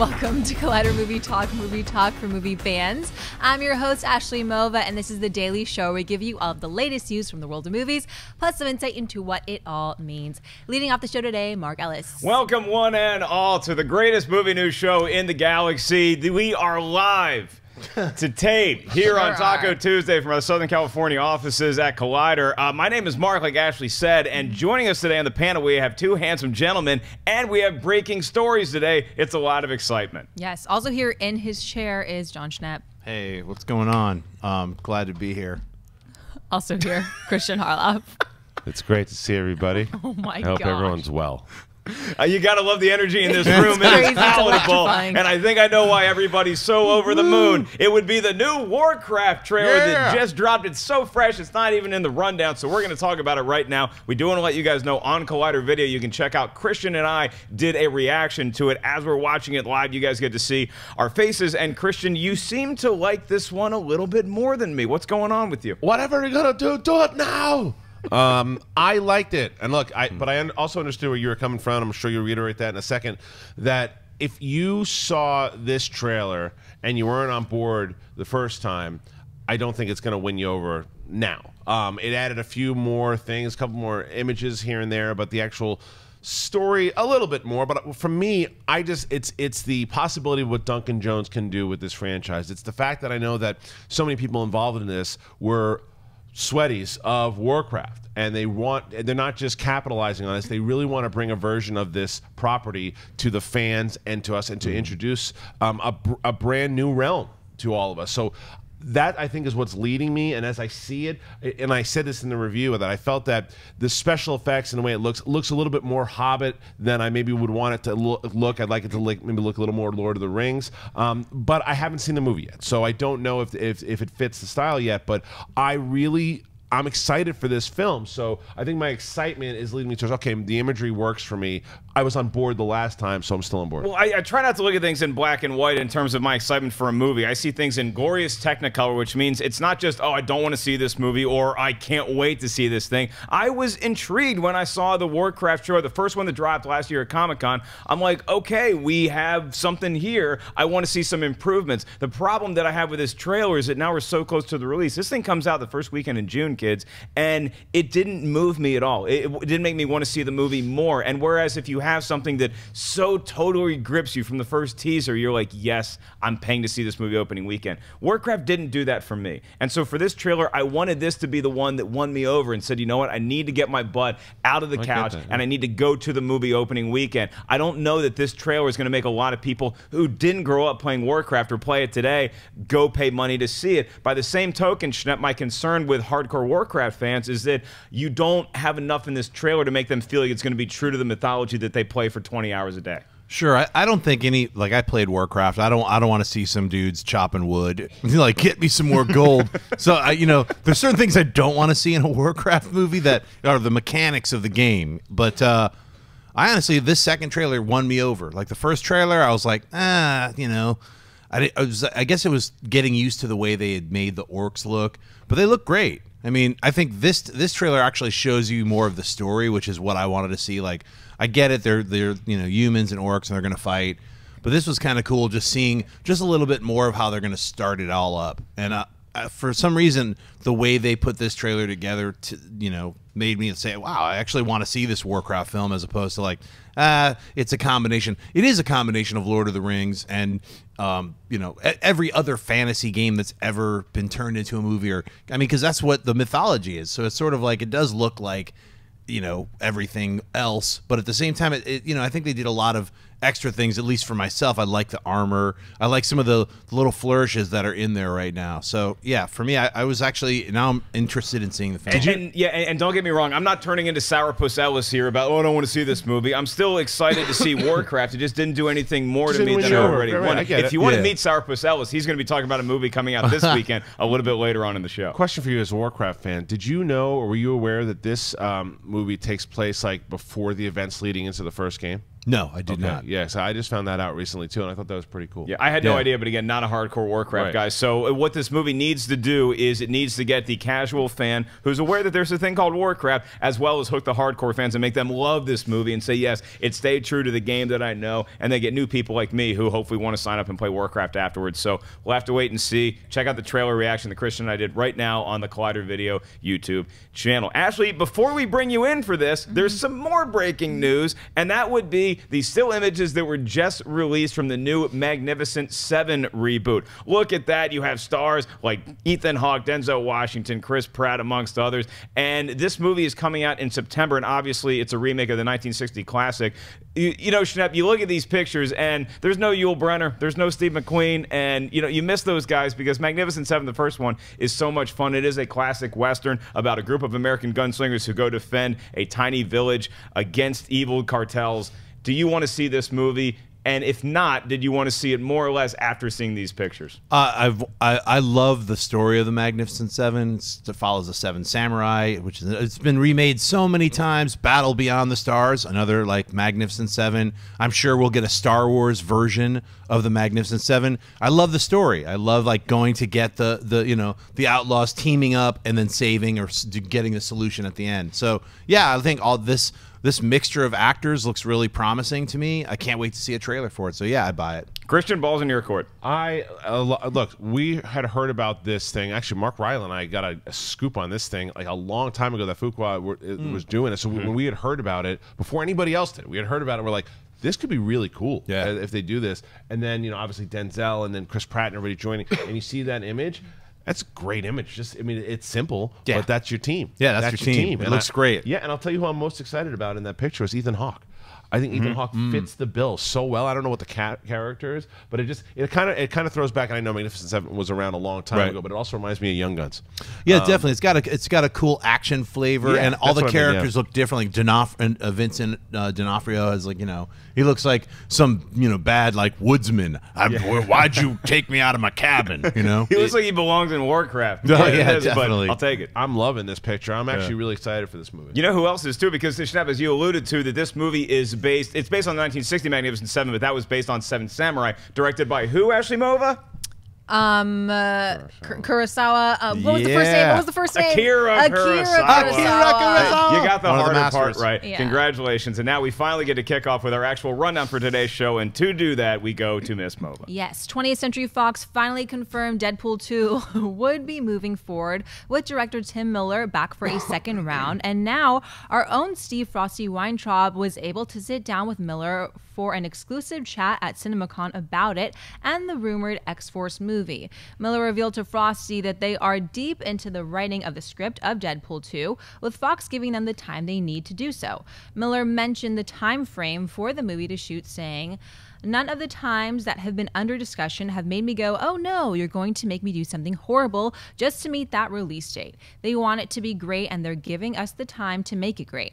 Welcome to Collider Movie Talk, movie talk for movie fans. I'm your host, Ashley Mova, and this is the daily show where we give you all of the latest news from the world of movies, plus some insight into what it all means. Leading off the show today, Mark Ellis. Welcome, one and all, to the greatest movie news show in the galaxy. We are live to tape here on Taco Tuesday from our Southern California offices at Collider. Uh, my name is Mark, like Ashley said, and joining us today on the panel, we have two handsome gentlemen, and we have breaking stories today. It's a lot of excitement. Yes. Also here in his chair is Jon Schnepp. Hey, what's going on? Um, glad to be here. Also here, Kristian Harloff. It's great to see everybody. Oh my god. I hope gosh. everyone's well. Uh, you got to love the energy in this room. It It's palatable. And I think I know why everybody's so over the moon. It would be the new Warcraft trailer that just dropped. It's so fresh, it's not even in the rundown. So we're going to talk about it right now. We do want to let you guys know on Collider Video, you can check out Kristian and I did a reaction to it as we're watching it live. You guys get to see our faces. And Kristian, you seem to like this one a little bit more than me. What's going on with you? Whatever you're gonna do, do it now. Um, I liked it, and look, I but I un- also understood where you were coming from. I'm sure you'll reiterate that in a second. That if you saw this trailer and you weren't on board the first time, I don't think it's going to win you over now. Um, it added a few more things, a couple more images here and there, but the actual story a little bit more but for me i just it's it's the possibility of what duncan jones can do with this franchise it's the fact that i know that so many people involved in this were sweaties of warcraft. And they want they're not just capitalizing on this they really want to bring a version of this property to the fans and to us and to introduce um, a, a brand new realm to all of us. So that I think is what's leading me. And as I see it, and I said this in the review that I felt that the special effects and the way it looks looks a little bit more Hobbit than I maybe would want it to look. I'd like it to maybe look a little more Lord of the Rings. Um, but I haven't seen the movie yet, so I don't know if, if if it fits the style yet. But I really. I'm excited for this film, so I think my excitement is leading me towards okay. The imagery works for me. I was on board the last time, so I'm still on board. Well, I, I try not to look at things in black and white in terms of my excitement for a movie. I see things in glorious technicolor, which means it's not just, oh, I don't want to see this movie or I can't wait to see this thing. I was intrigued when I saw the Warcraft trailer, the first one that dropped last year at Comic Con. I'm like, okay, we have something here. I want to see some improvements. The problem that I have with this trailer is that now we're so close to the release. This thing comes out the first weekend in June, kids, and it didn't move me at all. It, it didn't make me want to see the movie more. And whereas if you have something that so totally grips you from the first teaser, you're like, yes, I'm paying to see this movie opening weekend. Warcraft didn't do that for me. And so for this trailer, I wanted this to be the one that won me over and said, you know what, I need to get my butt out of the get couch that, and I need to go to the movie opening weekend. I don't know that this trailer is going to make a lot of people who didn't grow up playing Warcraft or play it today go pay money to see it. By the same token, Schnepp, my concern with hardcore Warcraft fans is that you don't have enough in this trailer to make them feel like it's going to be true to the mythology that they play for 20 hours a day. Sure, I, I don't think any like I played Warcraft. I don't I don't want to see some dudes chopping wood. like get me some more gold. so I, you know, there's certain things I don't want to see in a Warcraft movie that are the mechanics of the game. But uh, I honestly, this second trailer won me over. Like the first trailer, I was like, ah, you know, I, I was I guess it was getting used to the way they had made the orcs look, but they look great. I mean, I think this this trailer actually shows you more of the story, which is what I wanted to see. Like, I get it; they're they're you know humans and orcs, and they're going to fight. But this was kind of cool, just seeing just a little bit more of how they're going to start it all up. And uh, uh, for some reason, the way they put this trailer together, to, you know, made me say, "Wow, I actually want to see this Warcraft film," as opposed to like, uh, it's a combination. It is a combination of Lord of the Rings and, um, you know, every other fantasy game that's ever been turned into a movie. Or I mean, because that's what the mythology is. So it's sort of like it does look like you know everything else but at the same time it, it, you know i think they did a lot of extra things at least for myself i like the armor i like some of the little flourishes that are in there right now so yeah for me i, I was actually now i'm interested in seeing the film And, and- yeah, and, and don't get me wrong, I'm not turning into Sourpuss Ellis here about oh I don't want to see this movie. I'm still excited to see Warcraft. It just didn't do anything more Just to me than win I already Right, right, wanted. I get If it. you want to meet Sourpuss Ellis, he's going to be talking about a movie coming out this weekend a little bit later on in the show. Question for you as a Warcraft fan: Did you know, or were you aware that this um, movie takes place like before the events leading into the first game? No, I did Okay, not. Yeah, so I just found that out recently too, and I thought that was pretty cool. Yeah, I had no Yeah. idea, but again, not a hardcore Warcraft Right. guy. So uh, what this movie needs to do is it needs to get the casual fan who's aware that there's a thing called Warcraft, as well as hook the hardcore fans and make them love this movie and say, yes, it stayed true to the game that I know, and they get new people like me who hopefully want to sign up and play Warcraft afterwards. So we'll have to wait and see. Check out the trailer reaction that Kristian and I did right now on the Collider Video YouTube channel. Ashley, before we bring you in for this, there's some more breaking news, and that would be the still images that were just released from the new Magnificent Seven reboot. Look at that. You have stars like Ethan Hawke, Denzel Washington, Chris Pratt, amongst others. And this movie is coming out in September, and obviously it's a remake of the 1960 classic. You, you know, Schnepp, you look at these pictures, and there's no Yul Brynner, there's no Steve McQueen, and you know you miss those guys because Magnificent Seven, the first one, is so much fun. It is a classic western about a group of American gunslingers who go defend a tiny village against evil cartels. Do you want to see this movie? And if not, did you want to see it more or less after seeing these pictures? Uh, I've I, I love the story of the Magnificent Seven. It follows the Seven Samurai, which is it's been remade so many times. Battle Beyond the Stars, another like Magnificent Seven. I'm sure we'll get a Star Wars version of the Magnificent Seven. I love the story. I love like going to get the the you know the outlaws teaming up and then saving or getting a solution at the end. So yeah, I think all this this mixture of actors looks really promising to me. I can't wait to see a trailer for it. So yeah, I buy it. Kristian, balls in your court. I uh, look. We had heard about this thing. Actually, Mark Ryle and I got a, a scoop on this thing like a long time ago that Fuqua were, it Hmm. was doing it. So Mm-hmm. when we had heard about it before anybody else did, we had heard about it. We're like, this could be really cool. Yeah. if they do this. And then you know, obviously Denzel and then Chris Pratt and everybody joining, and you see that image. That's a great image. Just, I mean, it's simple, Yeah. but that's your team. Yeah, that's your team. It And looks I- great. Yeah, and I'll tell you who I'm most excited about in that picture is Ethan Hawke. I think Mm-hmm. Ethan Hawke Mm. fits the bill so well. I don't know what the ca- character is, but it just it kind of it kind of throws back. And I know Magnificent Seven was around a long time Right. ago, but it also reminds me of Young Guns. Yeah, definitely. It's got a it's got a cool action flavor, Um, Yeah, and all the what I mean, yeah. characters look different. Like D'Onof- and, uh, Vincent uh, D'Onofrio has like you know he looks like some you know bad like woodsman. I, wh- Why'd you take me out of my cabin? You know. He looks like he belongs in Warcraft. Oh, it yeah, is, definitely. I'll take it. I'm loving this picture. I'm actually really excited for this movie. You know who else is too? Because Schnepp, as you alluded to, that this movie is based. It's based on the 1960 Magnificent Seven, but that was based on Seven Samurai, directed by who? Ashley Mova. Um, uh, Kur- Kurosawa. Uh, what was the first name? What was the first name? Akira Kurosawa. Akira Kurosawa. You got the One of the harder part right. Yeah. Congratulations. And now we finally get to kick off with our actual rundown for today's show. And to do that, we go to Miss Mova. Yes, 20th Century Fox finally confirmed Deadpool 2 would be moving forward with director Tim Miller back for a second round. And now our own Steve Frosty Weintraub was able to sit down with Miller for an exclusive chat at CinemaCon about it and the rumored X Force movie. Miller revealed to Frosty that they are deep into the writing of the script of Deadpool 2, with Fox giving them the time they need to do so. Miller mentioned the time frame for the movie to shoot, saying, None of the times that have been under discussion have made me go, oh no, you're going to make me do something horrible just to meet that release date. They want it to be great and they're giving us the time to make it great.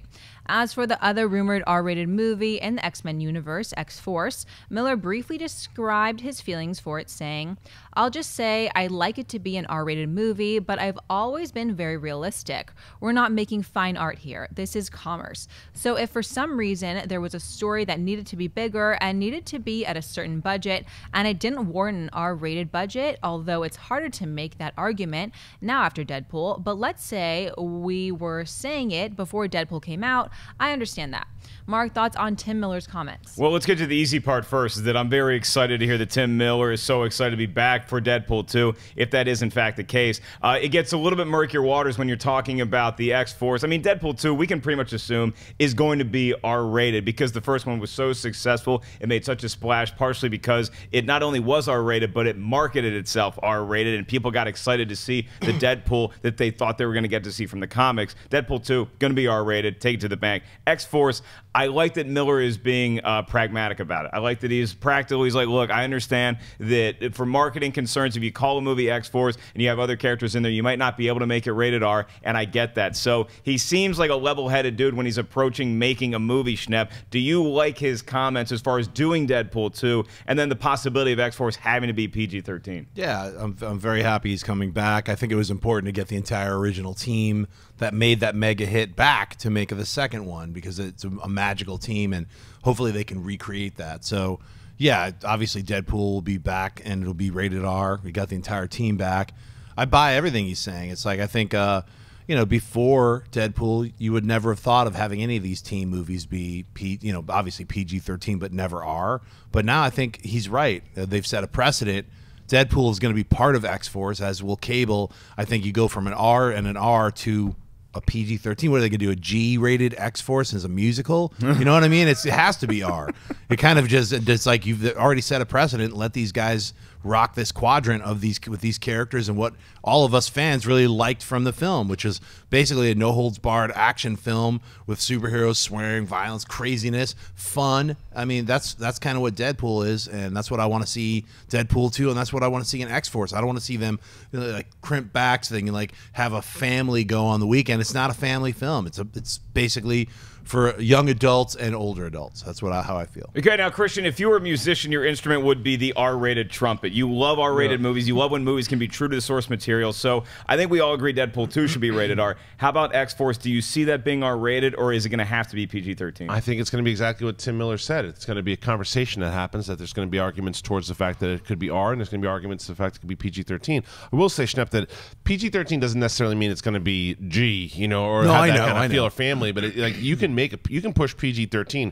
As for the other rumored R rated movie in the X Men universe, X Force, Miller briefly described his feelings for it, saying, I'll just say I'd like it to be an R rated movie, but I've always been very realistic. We're not making fine art here. This is commerce. So if for some reason there was a story that needed to be bigger and needed to be at a certain budget, and it didn't warrant an R rated budget, although it's harder to make that argument now after Deadpool, but let's say we were saying it before Deadpool came out, I understand that. Mark, thoughts on Tim Miller's comments? Well, let's get to the easy part first. Is that I'm very excited to hear that Tim Miller is so excited to be back for Deadpool 2, if that is in fact the case. Uh, it gets a little bit murkier waters when you're talking about the X Force. I mean, Deadpool 2, we can pretty much assume is going to be R rated because the first one was so successful. It made such a splash, partially because it not only was R rated, but it marketed itself R rated, and people got excited to see the Deadpool that they thought they were going to get to see from the comics. Deadpool 2, going to be R rated, take it to the bank. X Force, I like that Miller is being uh, pragmatic about it. I like that he's practical. He's like, look, I understand that for marketing concerns, if you call a movie X Force and you have other characters in there, you might not be able to make it rated R, and I get that. So he seems like a level headed dude when he's approaching making a movie, Schnepp. Do you like his comments as far as doing Deadpool 2 and then the possibility of X Force having to be PG 13? Yeah, I'm, I'm very happy he's coming back. I think it was important to get the entire original team that made that mega hit back to make the second one because it's a, a magical team, and hopefully they can recreate that. So, yeah, obviously Deadpool will be back and it'll be rated R. We got the entire team back. I buy everything he's saying. It's like I think. Uh, you know, before Deadpool, you would never have thought of having any of these teen movies be, P, you know, obviously PG 13, but never are. But now I think he's right. Uh, They've set a precedent. Deadpool is going to be part of X Force, as will Cable. I think you go from an R and an R to a PG 13. What are they going to do? A G rated X Force as a musical? You know what I mean? It's, it has to be R. It kind of just, it's like you've already set a precedent. Let these guys rock this quadrant of these with these characters and what all of us fans really liked from the film, which is basically a no holds barred action film with superheroes swearing, violence, craziness, fun. I mean, that's that's kind of what Deadpool is, and that's what I want to see Deadpool too, and that's what I want to see in X Force. I don't want to see them you know, like crimp back so they can like have a family go on the weekend. It's not a family film. It's a it's basically for young adults and older adults. That's what I, how I feel. Okay, now Kristian, if you were a musician, your instrument would be the R-rated trumpet. You love R-rated movies. You love when movies can be true to the source material. So I think we all agree Deadpool 2 should be rated R. How about X-Force? Do you see that being R-rated, or is it going to have to be PG-13? I think it's going to be exactly what Tim Miller said. It's going to be a conversation that happens. That there's going to be arguments towards the fact that it could be R, and there's going to be arguments to the fact it could be PG-13. I will say, Schnepp, that PG-13 doesn't necessarily mean it's going to be G, you know, or No, have I that know, kind I of know. feel or family. But it, like you can make a, you can push PG-13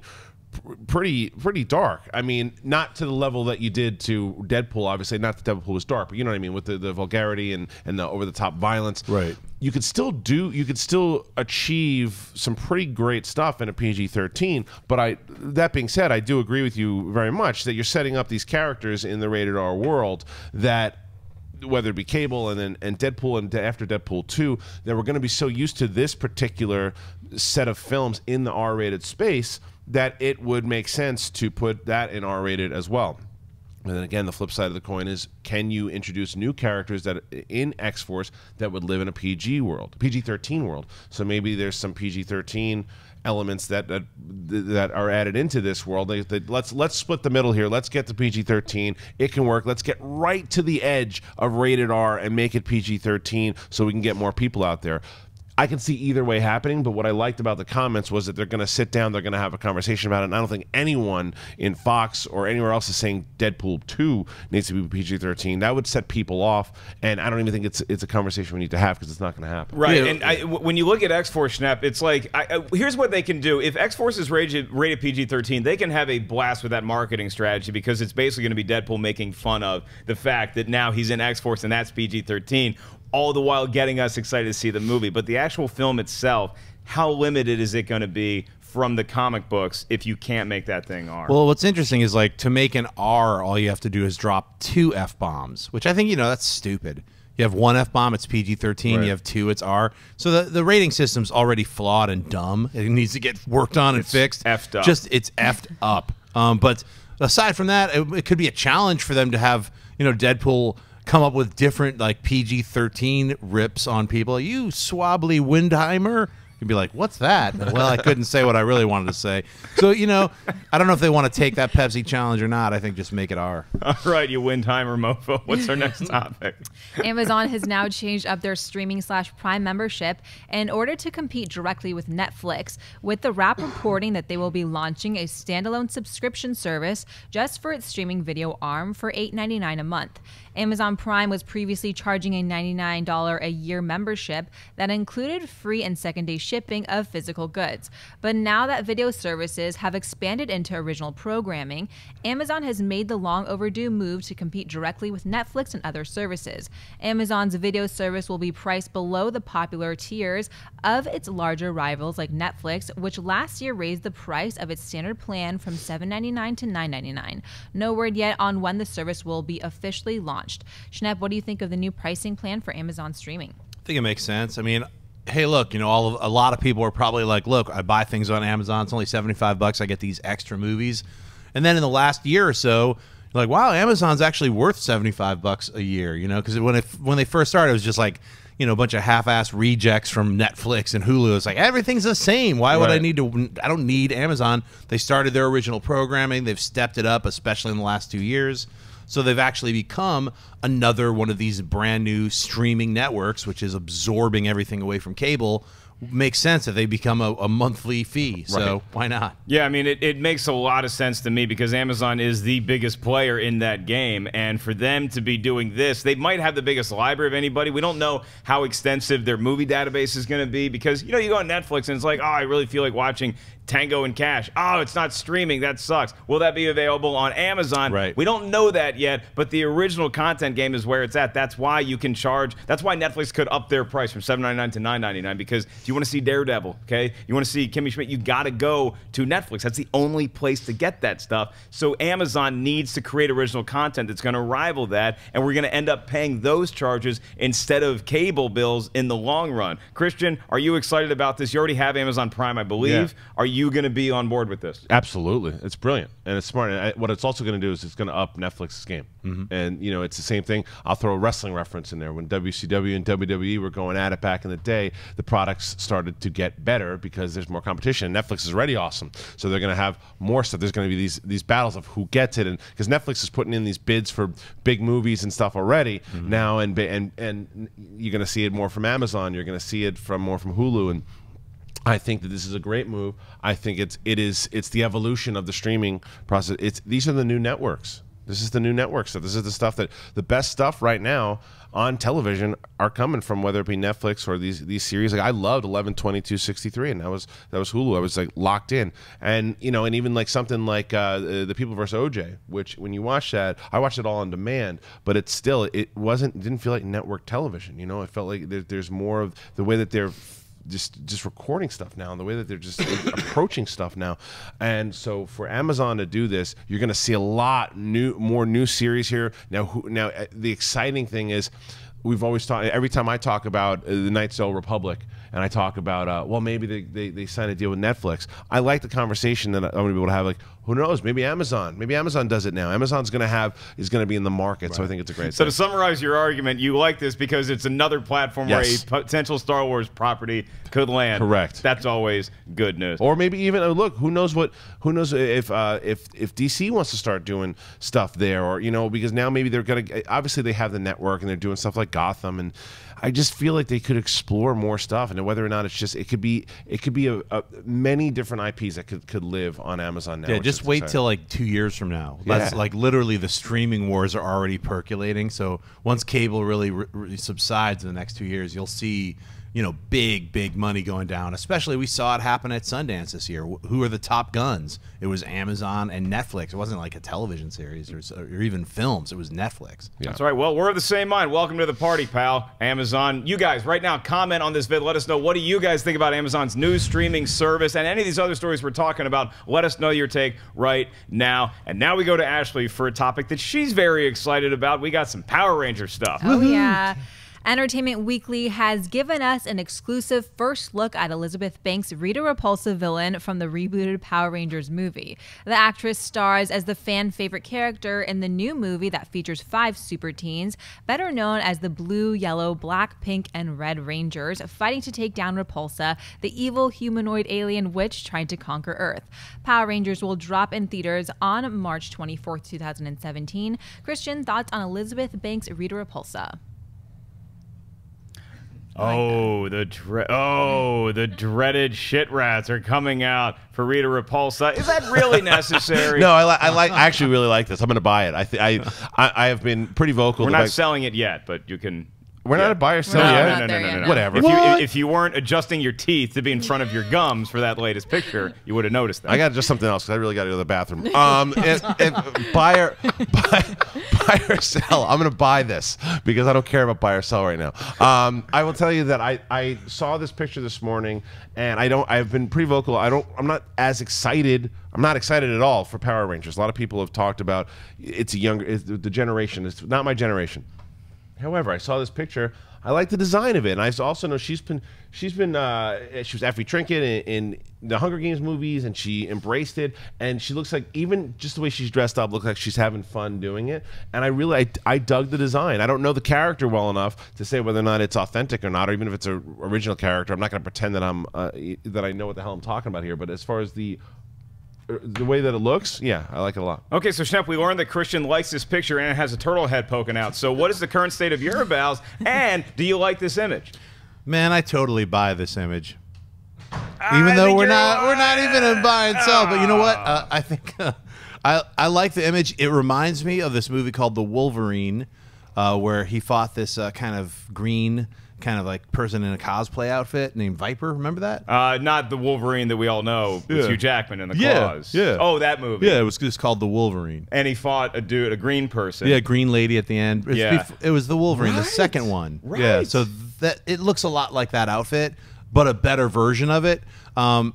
pr- pretty pretty dark. I mean, not to the level that you did to Deadpool. Obviously, not that Deadpool was dark, but you know what I mean with the, the vulgarity and and the over the top violence. Right. You could still do. You could still achieve some pretty great stuff in a PG thirteen. But I, that being said, I do agree with you very much that you're setting up these characters in the rated R world that whether it be Cable and then and Deadpool and after Deadpool two, that we're going to be so used to this particular set of films in the R-rated space that it would make sense to put that in R-rated as well. And then again, the flip side of the coin is: can you introduce new characters that in X Force that would live in a PG world, PG thirteen world? So maybe there's some PG thirteen elements that that that are added into this world. They, they- let's let's split the middle here. Let's get to PG thirteen. It can work. Let's get right to the edge of rated R and make it PG thirteen so we can get more people out there. I can see either way happening, but what I liked about the comments was that they're going to sit down, they're going to have a conversation about it. And I don't think anyone in Fox or anywhere else is saying Deadpool 2 needs to be PG 13. That would set people off. And I don't even think it's it's a conversation we need to have because it's not going to happen. Right, Yeah. and I, w- when you look at X Force Schnepp, it's like I, I, here's what they can do. If X Force is rated, rated PG-13, they can have a blast with that marketing strategy because it's basically going to be Deadpool making fun of the fact that now he's in X Force and that's PG-13, all the while getting us excited to see the movie. But the actual film itself, how limited is it going to be from the comic books if you can't make that thing R? Well, what's interesting is like to make an R, all you have to do is drop two f bombs, which I think you know that's stupid. You have one f bomb, it's PG thirteen. Right. You have two, it's R. So the the rating system's already flawed and dumb. It needs to get worked on and fixed. effed up. Just it's effed up. Um, but aside from that, it, it could be a challenge for them to have you know Deadpool come up with different like PG thirteen rips on people. You swabbly Windheimer. You'd be like, "What's that?" Well, I couldn't say what I really wanted to say. So you know, I don't know if they want to take that Pepsi challenge or not. I think just make it R. all right, you Windheimer mofo. What's our next topic? Amazon has now changed up their streaming slash Prime membership in order to compete directly with Netflix, with the Wrap reporting that they will be launching a standalone subscription service just for its streaming video arm for $8.99 a month. Amazon Prime was previously charging a $99 a year membership that included free and second day shipping of physical goods. But now that video services have expanded into original programming, Amazon has made the long overdue move to compete directly with Netflix and other services. Amazon's video service will be priced below the popular tiers of its larger rivals like Netflix, which last year raised the price of its standard plan from $7.99 to $9.99. No word yet on when the service will be officially launched. Schnepp, what do you think of the new pricing plan for Amazon streaming? I think it makes sense. I mean, hey, look, you know, all of a lot of people are probably like, look, I buy things on Amazon. It's only seventy five bucks. I get these extra movies, and then in the last year or so. Like wow, Amazon's actually worth seventy five bucks a year, you know? Because when it when they first started, it was just like you know a bunch of half ass rejects from Netflix and Hulu. It's like everything's the same. Why would I need to? I don't need Amazon. They started their original programming. They've stepped it up, especially in the last two years. So they've actually become another one of these brand new streaming networks, which is absorbing everything away from cable, makes sense if they become a, a monthly fee. So Right. why not? Yeah, I mean, it, it makes a lot of sense to me because Amazon is the biggest player in that game. And for them to be doing this, they might have the biggest library of anybody. We don't know how extensive their movie database is going to be because, you know, you go on Netflix and it's like, oh, I really feel like watching Tango and Cash. Oh, it's not streaming. That sucks. Will that be available on Amazon? Right. We don't know that yet, but the original content game is where it's at. That's why you can charge. That's why Netflix could up their price from seven ninety nine to nine ninety nine because if you want to see Daredevil, okay, you want to see Kimmy Schmidt, you got to go to Netflix. That's the only place to get that stuff. So Amazon needs to create original content that's going to rival that, and we're going to end up paying those charges instead of cable bills in the long run. Kristian, are you excited about this? You already have Amazon Prime, I believe. Are you going to be on board with this? Absolutely, it's brilliant and it's smart. And I, what it's also going to do is it's going to up Netflix's game. Mm-hmm. And you know, it's the same thing. I'll throw a wrestling reference in there. When WCW and WWE were going at it back in the day, the products started to get better because there's more competition. Netflix is already awesome, so they're going to have more stuff. There's going to be these these battles of who gets it, and because Netflix is putting in these bids for big movies and stuff already mm-hmm. now, and and and you're going to see it more from Amazon. You're going to see it from more from Hulu and. I think that this is a great move. I think it's it is it's the evolution of the streaming process. It's these are the new networks. This is the new network stuff. This is the stuff that the best stuff right now on television are coming from whether it be Netflix or these these series. Like I loved 11 22 63 and that was that was Hulu. I was like locked in. And you know, and even like something like uh, the People versus OJ, which when you watch that, I watched it all on demand, but it's still it wasn't it didn't feel like network television, you know? It felt like there, there's more of the way that they're just just recording stuff now and the way that they're just approaching stuff now. And so for amazon to do this you're going to see a lot new more new series here. Now who, now uh, the exciting thing is we've always talked every time i talk about uh, the Knights of republic and i talk about uh, well maybe they, they, they sign a deal with netflix i like the conversation that i'm going to be able to have like who knows maybe amazon maybe amazon does it now amazon's going to have is going to be in the market so i think it's a great So thing. to summarize your argument, you like this because it's another platform Yes. where a potential Star Wars property could land. Correct. That's always good news. Or maybe even uh, look, who knows what? Who knows if uh, if if DC wants to start doing stuff there, or you know, because now maybe they're gonna obviously they have the network and they're doing stuff like Gotham, and I just feel like they could explore more stuff, and whether or not it's just it could be it could be a, a many different IPs that could could live on Amazon now. Yeah, just wait exciting. till like two years from now. That's Yeah. like literally the streaming wars are already percolating. So once cable really, really subsides in the next two years, you'll see you know big big money going down. Especially we saw it happen at Sundance this year. Who are the top guns? It was Amazon and Netflix. It wasn't like a television series or, or even films. It was Netflix. That's right. Well, we're of the same mind. Welcome to the party, pal. Amazon. You guys, right now, comment on this vid. Let us know what do you guys think about Amazon's new streaming service and any of these other stories we're talking about. Let us know your take right now. And now we go to Ashley for a topic that she's very excited about. We got some Power Ranger stuff. Oh, yeah. Entertainment Weekly has given us an exclusive first look at Elizabeth Banks' Rita Repulsa villain from the rebooted Power Rangers movie. The actress stars as the fan favorite character in the new movie that features five super teens, better known as the Blue, Yellow, Black, Pink, and Red Rangers, fighting to take down Repulsa, the evil humanoid alien witch trying to conquer Earth. Power Rangers will drop in theaters on March 24, 2017. Kristian, thoughts on Elizabeth Banks' Rita Repulsa? Oh, the dre- oh, the dreaded shit rats are coming out for Rita Repulsa. Is that really necessary? No, I, li- I like. I actually really like this. I'm going to buy it. I, th- I, I I have been pretty vocal. We're about- not selling it yet, but you can. We're not a buy or sell No, yet. we're not there yet, no. Whatever. If you, What? if you weren't adjusting your teeth to be in front of your gums for that latest picture, you would have noticed that. I got just something else because I really got to go to the bathroom. Um, if, if buy or buy, buy or sell, I'm going to buy this because I don't care about buy or sell right now. Um, I will tell you that I, I saw this picture this morning, and I don't. I've been pretty vocal. I don't. I'm not as excited. I'm not excited at all for Power Rangers. A lot of people have talked about it's a younger, it's the generation. It's not my generation. However, I saw this picture. I like the design of it, and I also know she's been she's been uh, she was Effie Trinket in, in the Hunger Games movies, and she embraced it. And she looks like even just the way she's dressed up looks like she's having fun doing it. And I really I, I dug the design. I don't know the character well enough to say whether or not it's authentic or not, or even if it's a original character. I'm not going to pretend that I'm uh, that I know what the hell I'm talking about here. But as far as the the way that it looks, yeah, I like it a lot. Okay, so Schnepp, we learned that Kristian likes this picture and it has a turtle head poking out. So, what is the current state of your bowels? And do you like this image? Man, I totally buy this image. even I though we're you're not we're not even in buy and sell. But you know what? Ah. Uh, I think uh, I I like the image. It reminds me of this movie called The Wolverine, uh, where he fought this uh, kind of green kind of like person in a cosplay outfit named Viper. Remember that? Uh, not the Wolverine that we all know with Yeah. Hugh Jackman in the Yeah, claws. yeah. Oh, that movie. yeah, it was just called The Wolverine. And he fought a dude, a green person. Yeah, green lady at the end. It's Yeah. bef- it was the Wolverine, the Right. second one. Yeah, Right. so that it looks a lot like that outfit, but a better version of it. Um,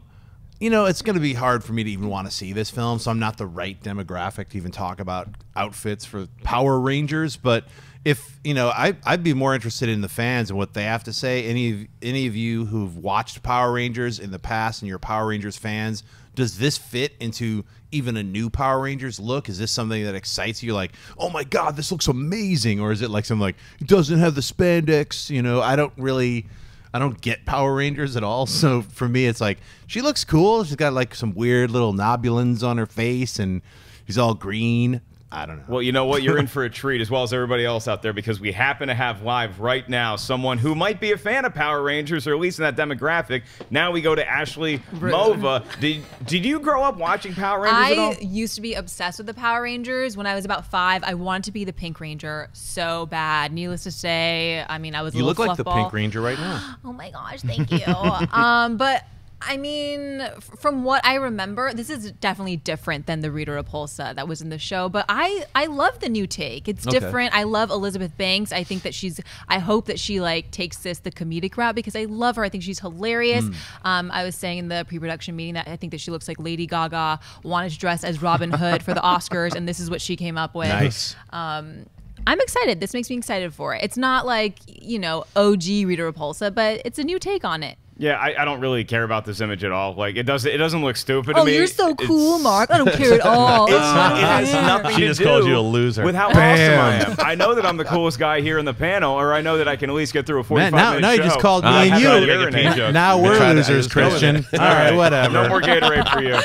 you know, it's going to be hard for me to even want to see this film, so I'm not the right demographic to even talk about outfits for Power Rangers. But if you know, I I'd be more interested in the fans and what they have to say. Any of any of you who've watched Power Rangers in the past and you're Power Rangers fans, does this fit into even a new Power Rangers look? Is this something that excites you? Like, oh my god, this looks amazing, or is it like something like it doesn't have the spandex? You know, I don't really. I don't get Power Rangers at all. So for me, it's like she looks cool. She's got like some weird little nobulins on her face, and she's all green. I don't know. Well, you know what? You're in for a treat as well as everybody else out there because we happen to have live right now someone who might be a fan of Power Rangers or at least in that demographic. Now we go to Ashley Mova. Did did you grow up watching Power Rangers at all? I used to be obsessed with the Power Rangers when I was about five. I wanted to be the Pink Ranger so bad. Needless to say, I mean, I was you little look like the fluffball. Pink Ranger right now. Oh my gosh, thank you. um, but I mean, from what I remember, this is definitely different than the Rita Repulsa that was in the show. But I, I love the new take. It's Okay. different. I love Elizabeth Banks. I think that she's. I hope that she like takes this the comedic route because I love her. I think she's hilarious. Hmm. Um, I was saying in the pre-production meeting that I think that she looks like Lady Gaga wanted to dress as Robin Hood for the Oscars, and this is what she came up with. Nice. Um, I'm excited. This makes me excited for it. It's not like, you know, OG Rita Repulsa, but it's a new take on it. Yeah, I, I don't really care about this image at all. Like it doesn't it doesn't look stupid Oh, to me. you're so It's- cool, Mark. I don't care at all. It's not, it has nothing She to just do called you a loser. with how Bam. awesome I am. I know that I'm the coolest guy here in the panel, or I know that I can at least get through a 45 Man, now, minute now you just called me Uh, and you. to a pee joke. Now we're tried to- I losers, Kristian. All right, whatever. No more Gatorade for you.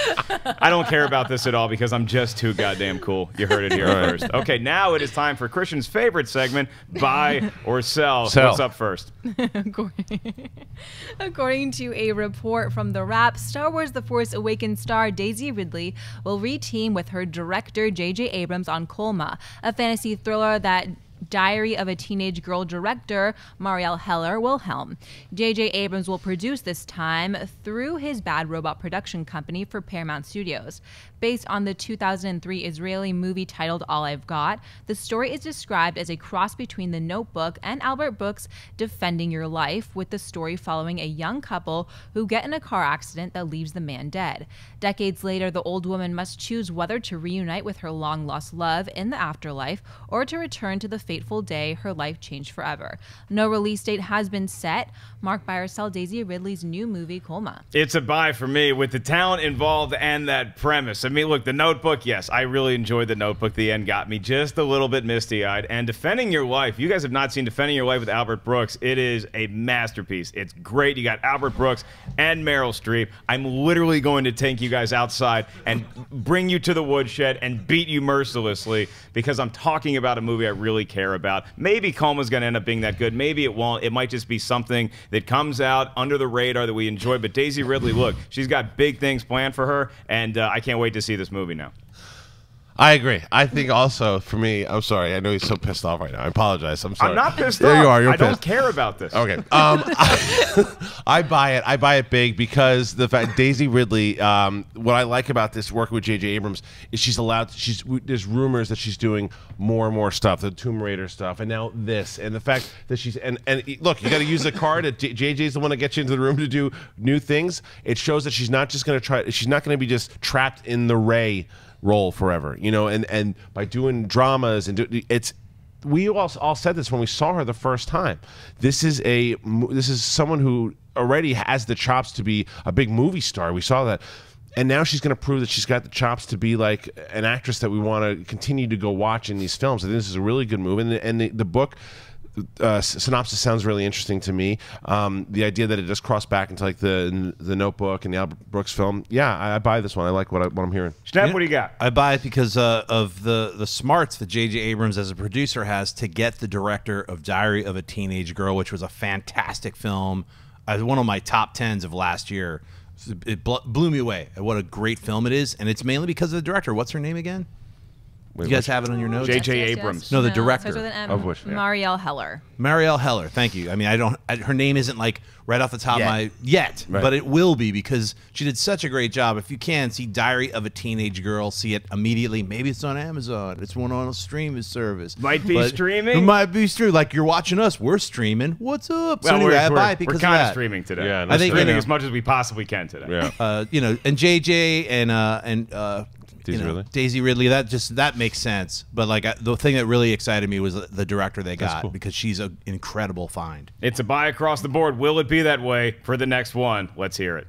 I don't care about this at all because I'm just too goddamn cool. You heard it here first. Okay, now it is time for Kristian's favorite segment: buy or sell. Sell. What's up first? According to a report from The Wrap, Star Wars The Force Awakens star Daisy Ridley will reteam with her director J.J. Abrams on Kolma, a fantasy thriller that Diary of a Teenage Girl director Marielle Heller will helm. J.J. Abrams will produce this time through his Bad Robot production company for Paramount Studios. Based on the 2003 Israeli movie titled All I've Got, the story is described as a cross between The Notebook and Albert Brooks' Defending Your Life, with the story following a young couple who get in a car accident that leaves the man dead. Decades later, the old woman must choose whether to reunite with her long lost love in the afterlife or to return to the fateful day her life changed forever. No release date has been set. Mark buy sell Daisy Ridley's new movie, Coma. It's a buy for me with the talent involved and that premise. I mean, look, the Notebook. Yes, I really enjoyed the Notebook. The end got me just a little bit misty-eyed. And Defending Your Life. You guys have not seen Defending Your Life with Albert Brooks. It is a masterpiece. It's great. You got Albert Brooks and Meryl Streep. I'm literally going to take you guys outside and bring you to the woodshed and beat you mercilessly because I'm talking about a movie I really care about. Maybe Coma's going to end up being that good. Maybe it won't. It might just be something that comes out under the radar that we enjoy. But Daisy Ridley, look, she's got big things planned for her, and uh, I can't wait to see this movie now. I agree. I think also for me, I'm sorry. I know he's so pissed off right now. I apologize. I'm sorry. I'm not pissed there off. There you are. You're I pissed. don't care about this. Okay. Um, I, buy it. I buy it big because the fact Daisy Ridley. Um, what I like about this work with J.J. Abrams is she's allowed. She's there's rumors that she's doing more and more stuff, the Tomb Raider stuff, and now this, and the fact that she's and and look, you got to use the card. JJ's the one that gets you into the room to do new things. It shows that she's not just going to try. She's not going to be just trapped in the Rey role forever. You know, and and by doing dramas and do, it's we all, all said this when we saw her the first time. This is a this is someone who already has the chops to be a big movie star. We saw that. And now she's going to prove that she's got the chops to be like an actress that we want to continue to go watch in these films. I think this is a really good move. And the, and the, the book uh, synopsis sounds really interesting to me. Um, the idea that it just crossed back into like the the Notebook and the Albert Brooks film. Yeah, I, I buy this one. I like what, I, what I'm hearing. Schnepp, what do you got? I buy it because uh, of the the smarts that J.J. Abrams as a producer has to get the director of Diary of a Teenage Girl, which was a fantastic film, uh, one of my top tens of last year. It blew me away at what a great film it is, and it's mainly because of the director. What's her name again? Wait, you guys which- have it on your notes? J.J. Abrams. No, the starts director with an M. of which, yeah. Marielle Heller. Marielle Heller. Thank you. I mean, I don't. I, her name isn't like right off the top Yet. of my yet, Right. but it will be because she did such a great job. If you can see Diary of a Teenage Girl, see it immediately. Maybe it's on Amazon. It's one on a streaming service. Might be But streaming? It might be streaming. Like you're watching us. We're streaming. What's up? so anyway, we're, we're, because we're kind of that. streaming today. Yeah, I think, you streaming know- as much as we possibly can today. Yeah. uh, you know, and JJ and uh, and uh, Daisy you know, Ridley? Daisy Ridley. That just that makes sense. But like I, the thing that really excited me was the, the director they got cool. because she's an incredible find. It's a buy across the board. Will it be that way for the next one? Let's hear it.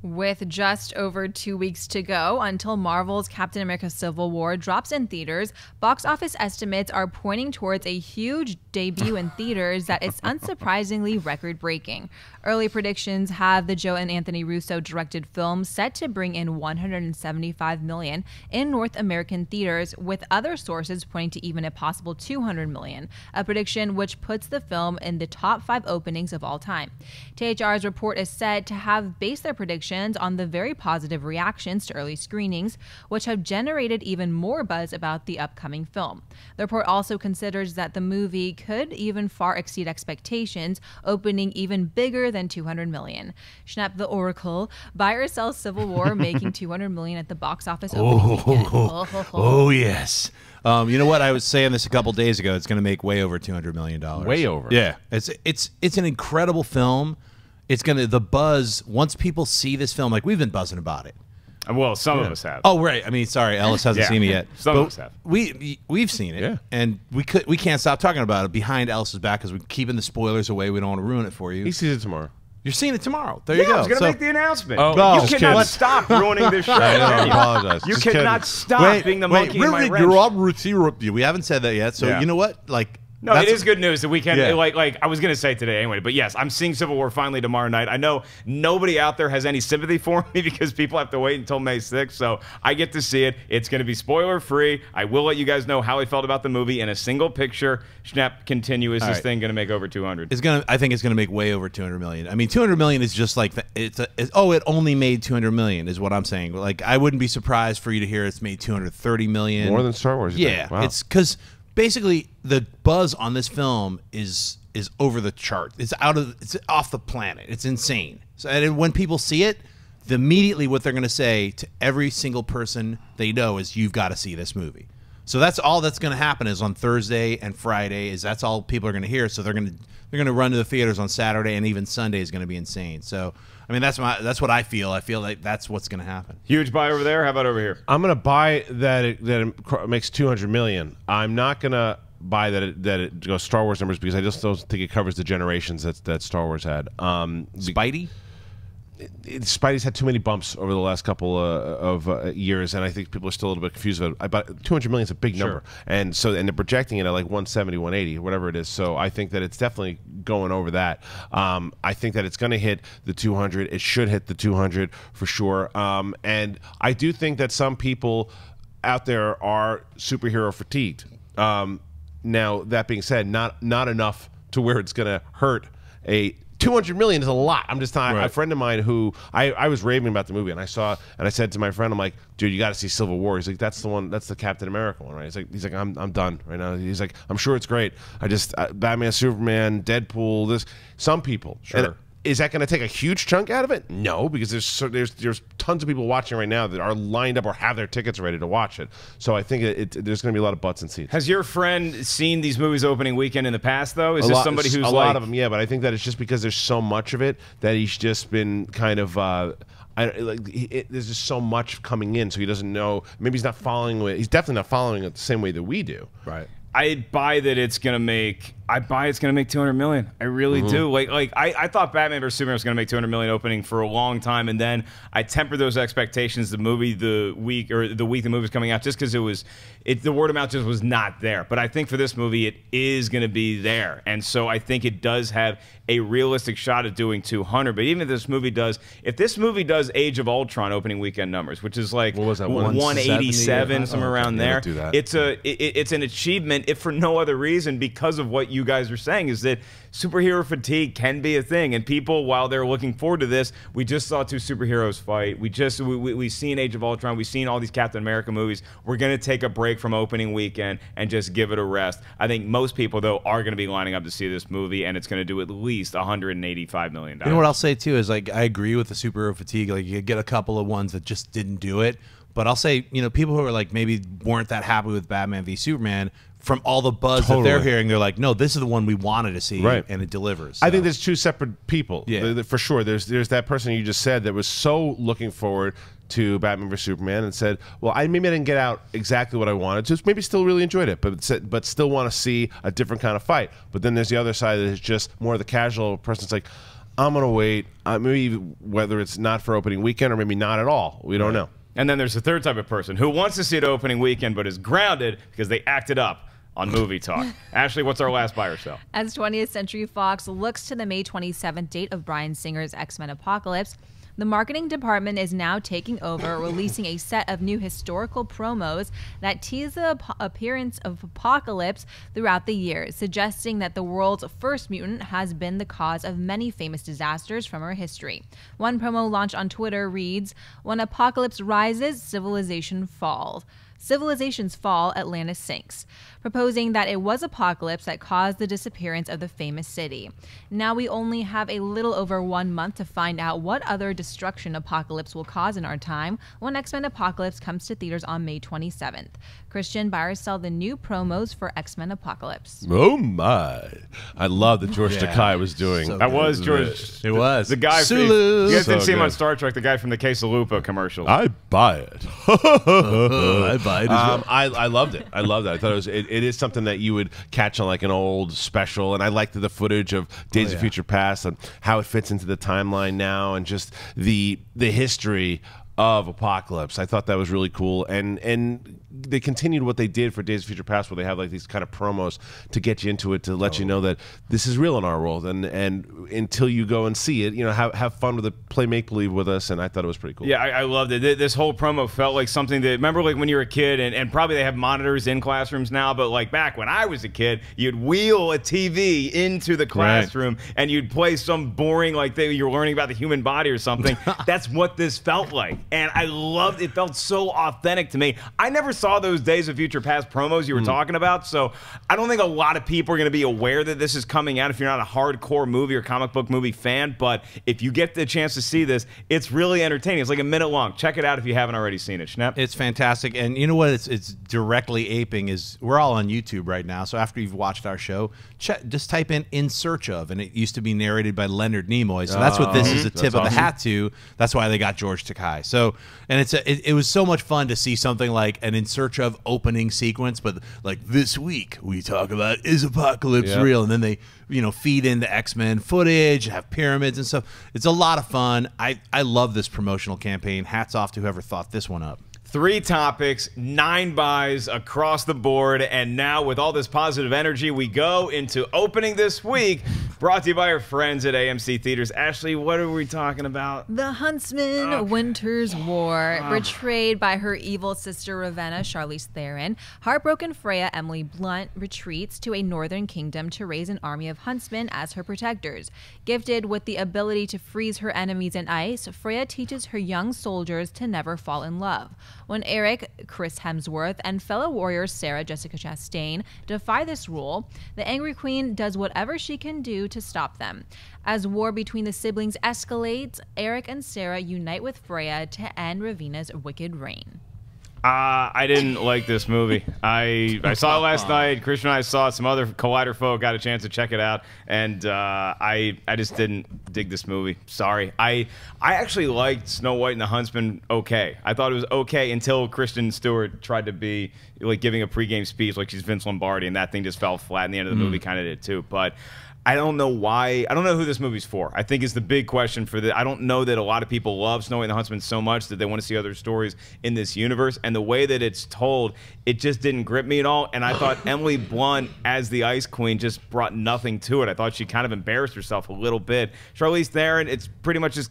With just over two weeks to go until Marvel's Captain America Civil War drops in theaters, box office estimates are pointing towards a huge debut in theaters that is unsurprisingly record breaking. Early predictions have the Joe and Anthony Russo directed film set to bring in 175 million in North American theaters, with other sources pointing to even a possible 200 million, a prediction which puts the film in the top five openings of all time. THR's report is said to have based their predictions on the very positive reactions to early screenings, which have generated even more buzz about the upcoming film. The report also considers that the movie could even far exceed expectations, opening even bigger than 200 million. Schnepp the Oracle, buy or sell Civil War making 200 million at the box office opening weekend. Ho, ho, ho. Oh yes. Um, you know what? I was saying this a couple days ago. It's going to make way over two hundred million dollars. Way over. Yeah. It's it's it's an incredible film. It's gonna the buzz once people see this film. Like we've been buzzing about it. Uh, Well, some of us have. Oh right. I mean, sorry, Ellis hasn't Yeah. seen it yet. Some But of us have. We we've seen it. Yeah. And we could we can't stop talking about it behind Ellis's back because we're keeping the spoilers away. We don't want to ruin it for you. He sees it tomorrow. You're seeing it tomorrow. There yeah, you go. I was going to So- make the announcement. Oh, No, you just cannot kidding. stop ruining this show. I know, I you? apologize. You Just cannot kidding. stop being the monkey in my really, wrench. you're all routine- We haven't said that yet. So Yeah. you know what? Like No, that's- it is good news that we can Yeah. like like I was gonna say today anyway, but yes, I'm seeing Civil War finally tomorrow night. I know nobody out there has any sympathy for me because people have to wait until May 6th, so I get to see it. It's gonna be spoiler free. I will let you guys know how I felt about the movie in a single picture. Schnepp continue. Is All this right. thing gonna make over 200? It's gonna. I think it's gonna make way over 200 million. I mean, 200 million is just like the, it's, a, it's. Oh, it only made 200 million is what I'm saying. Like, I wouldn't be surprised for you to hear it's made 230 million. More than Star Wars. Yeah. Wow. it's because basically the buzz on this film is is over the chart. It's out of. It's off the planet. It's insane. So, and when people see it. The, immediately, what they're going to say to every single person they know is, "You've got to see this movie." So that's all that's going to happen is on Thursday and Friday is that's all people are going to hear. So they're going to they're going to run to the theaters on Saturday and even Sunday is going to be insane. So I mean that's my that's what I feel. I feel like that's what's going to happen. Huge buy over there. How about over here? I'm gonna buy that it, that it makes 200 million. I'm not gonna buy that it, that it goes Star Wars numbers because I just don't think it covers the generations that that Star Wars had. Um, be- Spidey. It- Spidey's had too many bumps over the last couple uh, of uh, years, and I think people are still a little bit confused about it. About 200 million is a big number, and so and they're projecting it at like 170, 180, whatever it is. So I think that it's definitely going over that. Um, I think that it's going to hit the 200. It should hit the 200 for sure. Um, and I do think that some people out there are superhero fatigued. Um, now that being said, not not enough to where it's going to hurt a 200 million is a lot. I'm just telling a friend of mine who I, I was raving about the movie and I saw and I said to my friend, I'm like, dude, you got to see Civil War. He's like, that's the one, that's the Captain America one, right? He's like, he's like, I'm, I'm done right now. He's like, I'm sure it's great. I just uh, Batman, Superman, Deadpool. This some people. Sure. And is that going to take a huge chunk out of it? No, because there's so, there's there's tons of people watching right now that are lined up or have their tickets ready to watch it. So I think it, it, there's going to be a lot of butts and seats. Has your friend seen these movies opening weekend in the past though? Is a this lot, somebody who's a like lot of them, yeah. But I think that it's just because there's so much of it that he's just been kind of. Uh, I, like it, there's just so much coming in, so he doesn't know. Maybe he's not following it. He's definitely not following it the same way that we do. Right. I buy that it's gonna make. I buy it's gonna make 200 million. I really Mm-hmm. do. Like, like I, I thought Batman vs Superman was gonna make 200 million opening for a long time, and then I tempered those expectations. The movie, the week or the week the movie was coming out, just because it was, it the word of mouth just was not there. But I think for this movie, it is gonna be there, and so I think it does have a realistic shot at doing 200. But even if this movie does, if this movie does Age of Ultron opening weekend numbers, which is like What was that, 187, somewhere around there, it's a it, it's an achievement if for no other reason because of what you you guys are saying is that superhero fatigue can be a thing, and people, while they're looking forward to this, we just saw two superheroes fight. We just we, we we've seen Age of Ultron. We've seen all these Captain America movies. We're gonna take a break from opening weekend and just give it a rest. I think most people though are gonna be lining up to see this movie, and it's gonna do at least 185 million dollars. You know what I'll say too is like I agree with the superhero fatigue. Like you get a couple of ones that just didn't do it, but I'll say you know people who are like maybe weren't that happy with Batman v Superman from all the buzz that they're hearing, they're like, no, this is the one we wanted to see, Right. and it delivers. I think there's two separate people. Yeah. The- the- for sure. There's there's that person you just said that was so looking forward to Batman vs Superman and said, "Well, I maybe I didn't get out exactly what I wanted. Just maybe still really enjoyed it, but but still want to see a different kind of fight." But then there's the other side that is just more of the casual person. It's like, I'm gonna wait. Uh, maybe whether it's not for opening weekend or maybe not at all. We don't know. And then there's the third type of person who wants to see it opening weekend but is grounded because they acted up on movie talk. Ashley, what's our last buy or sell? As 20th Century Fox looks to the May 27th date of Bryan Singer's X Men Apocalypse, the marketing department is now taking over, releasing a set of new historical promos that tease the ap- appearance of Apocalypse throughout the years, suggesting that the world's first mutant has been the cause of many famous disasters from our history. One promo launched on Twitter reads When Apocalypse rises, civilization falls. Civilizations fall, Atlantis sinks, proposing that it was Apocalypse that caused the disappearance of the famous city. Now we only have a little over one month to find out what other destruction Apocalypse will cause in our time when X Men Apocalypse comes to theaters on May 27th. Kristian, buy or sell the new promos for X Men Apocalypse. Oh my! I love that George Yeah. Takei was doing. So That was George. It was. The guy. Sulu. You guys didn't So see him on. Star Trek. The guy from the Quesalupa commercial. I buy it. I buy it as well. Um, I, I loved it. I loved that. I thought it was it, it is something that you would catch on like an old special, and I liked the footage of Days of oh, yeah. Future Past and how it fits into the timeline now, and just the the history of Apocalypse. I thought that was really cool, and and they continued what they did for Days of Future Past, where they have like these kind of promos to get you into it, to let you oh. know that this is real in our world, and and until you go and see it, you know, have have fun with it, play make believe with us, and I thought it was pretty cool. Yeah, I, I loved it. This whole promo felt like something that remember, like when you were a kid, and, and probably they have monitors in classrooms now, but like back when I was a kid, you'd wheel a TV into the classroom and you'd play some boring like they, you're learning about the human body or something. That's what this felt like, and I loved. It felt so authentic to me. I never saw those Days of Future Past promos you were hmm. talking about, so I don't think a lot of people are going to be aware that this is coming out if you're not a hardcore movie or comic book movie fan. But if you get the chance to see this, it's really entertaining. It's like a minute long. Check it out if you haven't already seen it. Schnepp. It's fantastic, and you know what? It's it's directly aping is we're all on YouTube right now. So after you've watched our show, check, just type in "in search of," and it used to be narrated by Leonard Nimoy. So that's what this oh. is a mm-hmm. tip of the hat to. That's why they got George Takei. So and it's a, it, it was so much fun to see something like an "in search of" opening sequence, but like this week we talk about is apocalypse Yeah. real, and then they you know feed into X Men footage, have pyramids and stuff. It's a lot of fun. I I love this promotional campaign. Hats off to whoever thought this one up. Three topics, nine buys across the board, and now with all this positive energy, we go into opening this week. Brought to you by our friends at AMC Theaters. Ashley, what are we talking about? The Huntsman Winter's War, ah. betrayed by her evil sister Ravenna, Charlize Theron, heartbroken Freya Emily Blunt retreats to a northern kingdom to raise an army of huntsmen as her protectors. Gifted with the ability to freeze her enemies in ice, Freya teaches her young soldiers to never fall in love. When Eric, Chris Hemsworth, and fellow warriors Sarah Jessica Chastain defy this rule, the angry queen does whatever she can do to stop them. As war between the siblings escalates, Eric and Sarah unite with Freya to end Ravenna's wicked reign. Uh, I didn't like this movie. I I saw it last night. Kristian and I saw it. Some other Collider folk got a chance to check it out, and uh, I I just didn't dig this movie. Sorry. I I actually liked Snow White and the Huntsman. Okay, I thought it was okay until Kristen Stewart tried to be like giving a pregame speech like she's Vince Lombardi, and that thing just fell flat. And the end of the movie kind of did too. But I don't know why. I don't know who this movie's for. I think is the big question for the. I don't know that a lot of people love Snow White and the Huntsman so much that they want to see other stories in this universe. And the way that it's told, it just didn't grip me at all. And I thought Emily Blunt as the Ice Queen just brought nothing to it. I thought she kind of embarrassed herself a little bit. Charlize Theron, it's pretty much just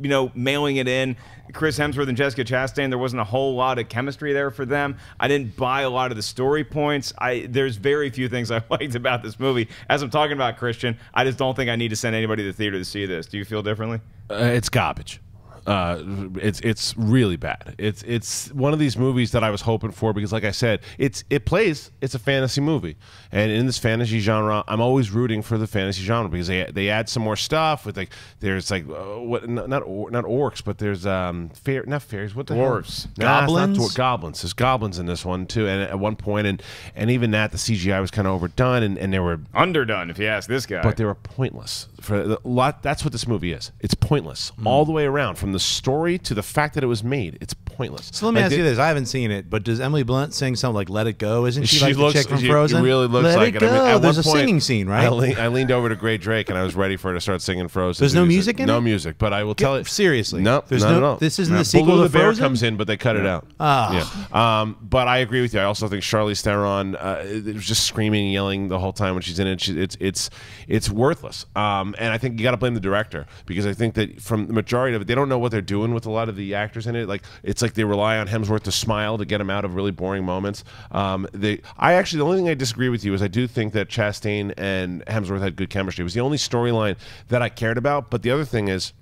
you know, mailing it in. Chris Hemsworth and Jessica Chastain, there wasn't a whole lot of chemistry there for them. I didn't buy a lot of the story points. I there's very few things I liked about this movie. As I'm talking about Kristian, I just don't think I need to send anybody to the theater to see this. Do you feel differently? Uh, it's garbage. Uh, it's it's really bad. It's it's one of these movies that I was hoping for because, like I said, it's it plays. It's a fantasy movie, and in this fantasy genre, I'm always rooting for the fantasy genre because they they add some more stuff with like there's like uh, what not not, or, not orcs, but there's um fair not fairies. What the Dwarves. hell? Nah, it's not Goblins? goblins. There's goblins in this one too, and at one point, and and even that the CGI was kind of overdone, and and there were Underdone, if you ask this guy. but they were pointless for a lot that's what this movie is it's pointless Hmm. all the way around from the story to the fact that it was made it's pointless So let me Like, ask they- you this: I haven't seen it, but does Emily Blunt sing something like "Let It Go"? Isn't she, she like looks the chick from she Frozen? really looks Let like it it. I mean, at There's one a point, singing scene, right? I, lean, I leaned over to Grae Drake and I was ready for her to start singing Frozen. There's no Music- in no it? No music, but I will tell it seriously. No, There's no- at this isn't No. the sequel Baloo the Bear Frozen? comes in, but they cut it out. Ah. Yeah. Um, but I agree with you. I also think Charlize Theron uh, it was just screaming and yelling the whole time when she's in it. She, it's it's it's worthless. Um, and I think you got to blame the director because I think that from the majority of it, they don't know what they're doing with a lot of the actors in it. Like it's like they rely on Hemsworth to smile to get him out of really boring moments. Um, they, I actually the only thing I disagree with you is I do think that Chastain and Hemsworth had good chemistry. It was the only storyline that I cared about. But the other thing is,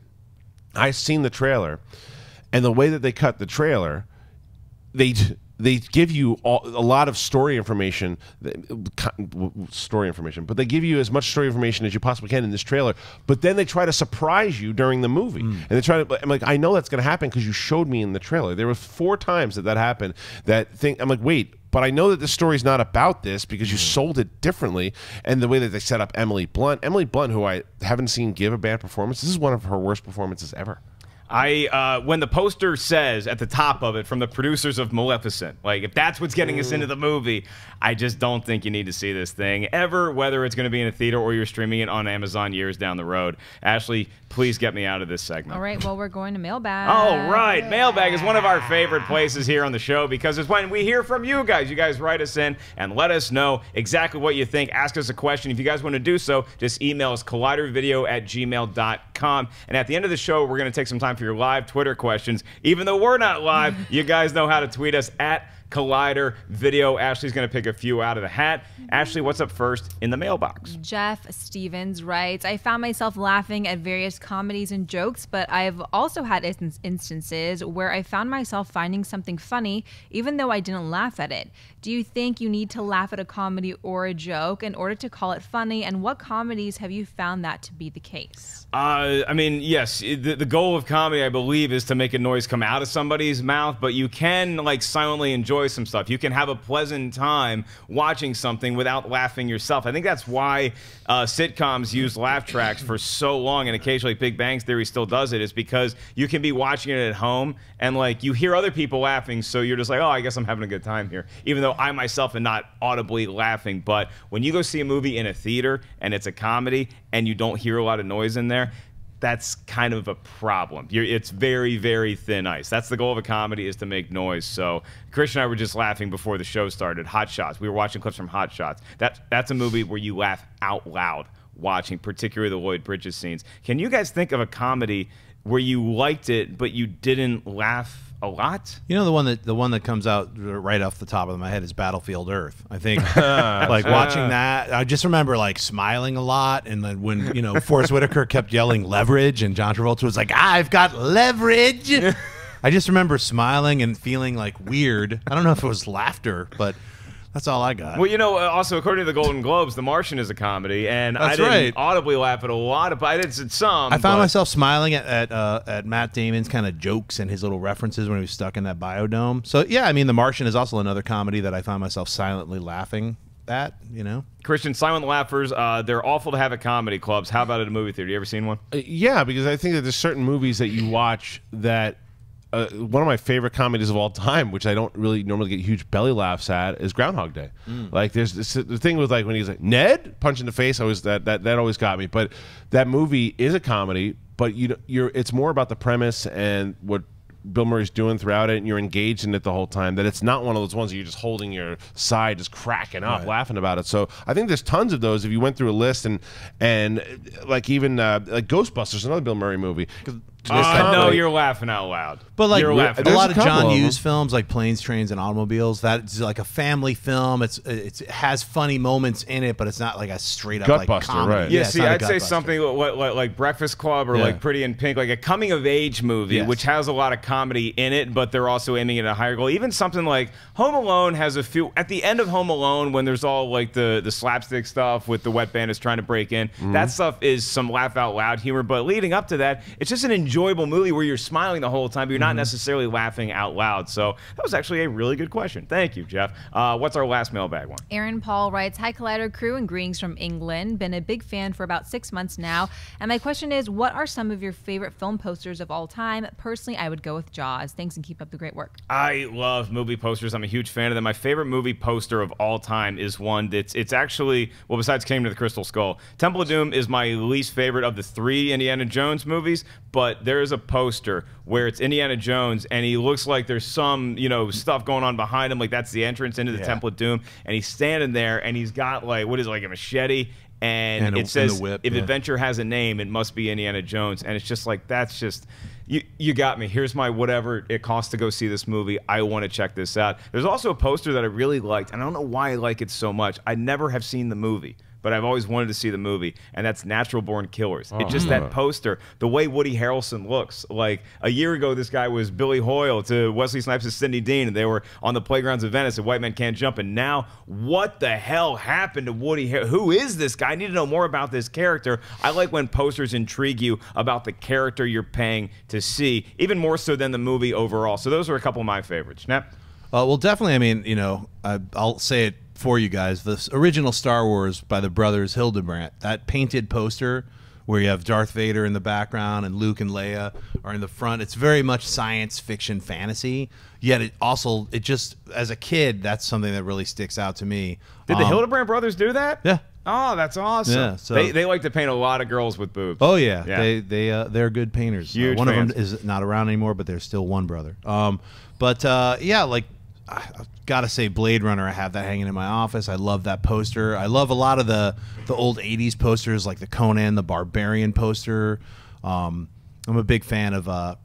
I seen the trailer, and the way that they cut the trailer, they they give you all, a lot of story information, story information, but they give you as much story information as you possibly can in this trailer. But then they try to surprise you during the movie, mm. and they try to. I'm like, I know that's going to happen because you showed me in the trailer. There were four times that that happened. That thing. I'm like, wait. But I know that the story's not about this because you mm. sold it differently, and the way that they set up Emily Blunt, Emily Blunt, who I haven't seen give a bad performance, this is one of her worst performances ever. I uh, when the poster says at the top of it from the producers of Maleficent, like if that's what's getting us into the movie, I just don't think you need to see this thing ever, whether it's going to be in a theater or you're streaming it on Amazon years down the road. Ashley, please get me out of this segment. All right, well, we're going to mailbag. All right, mailbag is one of our favorite places here on the show because it's when we hear from you guys. You guys write us in and let us know exactly what you think. Ask us a question. If you guys want to do so, just email us collidervideo at gmail.com. And at the end of the show, we're going to take some time for your live Twitter questions. Even though we're not live, you guys know how to tweet us at Collider Video. Ashley's going to pick a few out of the hat. Ashley, what's up first in the mailbox? Jeff Stevens writes, I found myself laughing at various comedies and jokes, but I've also had instances where I found myself finding something funny even though I didn't laugh at it. Do you think you need to laugh at a comedy or a joke in order to call it funny? And what comedies have you found that to be the case? Uh, I mean, yes, the, the goal of comedy, I believe, is to make a noise come out of somebody's mouth, but you can, like, silently enjoy some stuff. You can have a pleasant time watching something without laughing yourself. I think that's why uh, sitcoms use laugh tracks for so long, and occasionally Big Bang Theory still does it, is because you can be watching it at home and, like, you hear other people laughing, so you're just like, oh, I guess I'm having a good time here, even though I myself am not audibly laughing. But when you go see a movie in a theater and it's a comedy and you don't hear a lot of noise in there, that's kind of a problem. You're, it's very, very thin ice. That's the goal of a comedy is to make noise. So Kristian and I were just laughing before the show started. Hot Shots. We were watching clips from Hot Shots. That that's a movie where you laugh out loud watching, particularly the Lloyd Bridges scenes. Can you guys think of a comedy where you liked it but you didn't laugh a lot? You know the one that the one that comes out right off the top of my head is Battlefield Earth. I think ah, like watching that, I just remember like smiling a lot, and then when you know Forest Whitaker kept yelling leverage, and John Travolta was like, "I've got leverage." I just remember smiling and feeling like weird. I don't know if it was laughter, but that's all I got. Well, you know, uh, also according to the Golden Globes, The Martian is a comedy, and I didn't right. audibly laugh at a lot of. I did some. I found but- myself smiling at at, uh, at Matt Damon's kind of jokes and his little references when he was stuck in that biodome. So yeah, I mean, The Martian is also another comedy that I found myself silently laughing at. You know, Kristian silent laughers. Uh, they're awful to have at comedy clubs. How about at a movie theater? You ever seen one? Uh, Yeah, because I think that there's certain movies that you watch that. Uh, one of my favorite comedies of all time, which I don't really normally get huge belly laughs at, is Groundhog Day. Like, there's this, the thing with like when he's like Ned punch in the face. Always that that that always got me. But that movie is a comedy, but you you're it's more about the premise and what Bill Murray's doing throughout it, and you're engaged in it the whole time. That it's not one of those ones that you're just holding your side, just cracking up, laughing about it. So I think there's tons of those. If you went through a list and and like even uh, like Ghostbusters, another Bill Murray movie. This Uh, type no, of- you're laughing out loud. But like you're a laughing. There's lot a of couple John of Hughes films, like Planes, Trains, and Automobiles, that's like a family film. It's, it's it has funny moments in it, but it's not like a straight up like Gutbuster, comedy. right. Yeah, it's see, not a I'd say gutbuster. something like, like, like Breakfast Club or Yeah. like Pretty in Pink, like a coming of age movie, Yes. which has a lot of comedy in it, but they're also aiming at a higher goal. Even something like Home Alone has a few. At the end of Home Alone, when there's all like the the slapstick stuff with the wet bandits trying to break in, Mm-hmm. that stuff is some laugh out loud humor. But leading up to that, it's just an enjoyable movie where you're smiling the whole time, but you're Mm-hmm. not necessarily laughing out loud. So that was actually a really good question. Thank you, Jeff. Uh, what's our last mailbag one? Aaron Paul writes, Hi, Collider crew, and greetings from England. Been a big fan for about six months now. And my question is, what are some of your favorite film posters of all time? Personally, I would go with Jaws. Thanks and keep up the great work. I love movie posters. I'm a huge fan of them. My favorite movie poster of all time is one that's it's actually well besides Kingdom of the Crystal Skull. Temple of Doom is my least favorite of the three Indiana Jones movies, but there is a poster where it's Indiana Jones and he looks like there's some, you know, stuff going on behind him like that's the entrance into the Yeah. Temple of Doom and he's standing there and he's got like what is it, like a machete and, And it and says the whip, if yeah. adventure has a name, it must be Indiana Jones. And it's just like that's just you you got me. Here's my whatever it costs to go see this movie. I want to check this out. There's also a poster that I really liked, and I don't know why I like it so much. I never have seen the movie. But I've always wanted to see the movie, and that's Natural Born Killers. It's just that poster, the way Woody Harrelson looks. Like a year ago, this guy was Billy Hoyle to Wesley Snipes' as Sidney Dean, and they were on the playgrounds of Venice, and White Men Can't Jump. And now, what the hell happened to Woody? Har- Who is this guy? I need to know more about this character. I like when posters intrigue you about the character you're paying to see, even more so than the movie overall. So those are a couple of my favorites. Schnepp. Uh, well, definitely. I mean, you know, I, I'll say it for you guys. The original Star Wars by the brothers Hildebrandt, that painted poster where you have Darth Vader in the background and Luke and Leia are in the front. It's very much science fiction fantasy. Yet it also, it just as a kid, that's something that really sticks out to me. Did the Um, Hildebrandt brothers do that? Yeah. Oh, that's awesome. Yeah, so- they, they like to paint a lot of girls with boobs. Oh yeah, Yeah. they they uh, they're good painters. Uh, Huge one fans. of them is not around anymore, but there's still one brother. Um, but uh, yeah, like I, I've got to say, Blade Runner. I have that hanging in my office. I love that poster. I love a lot of the the old '80s posters, like the Conan the Barbarian poster. Um, I'm a big fan of uh,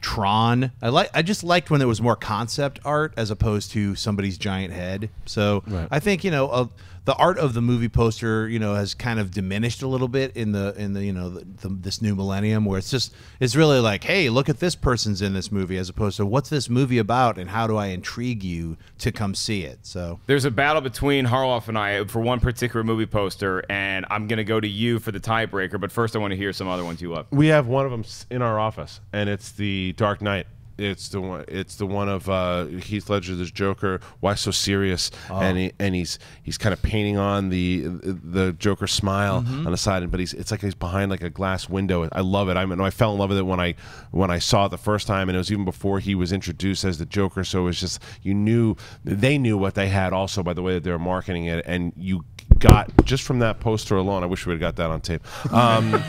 Tron. I like. I just liked when there was more concept art as opposed to somebody's giant head. So I think you know uh, the art of the movie poster, you know, has kind of diminished a little bit in the in the you know the, the, this new millennium where it's just it's really like, hey, look at this person's in this movie as opposed to what's this movie about and how do I intrigue you to come see it. So There's a battle between Harloff and I for one particular movie poster, and I'm going to go to you for the tiebreaker. But first, I want to hear some other ones you love. We have one of them in our office, and it's the Dark Knight. It's the one. It's the one of uh, Heath Ledger, this Joker. Why so serious? And he, and he's he's kind of painting on the the Joker smile on the side, but he's it's like he's behind like a glass window. I love it. I mean, I fell in love with it when I when I saw it the first time, and it was even before he was introduced as the Joker. So it was just you knew they knew what they had also by the way that they were marketing it, and you got just from that poster alone. I wish we would have got that on tape. Um,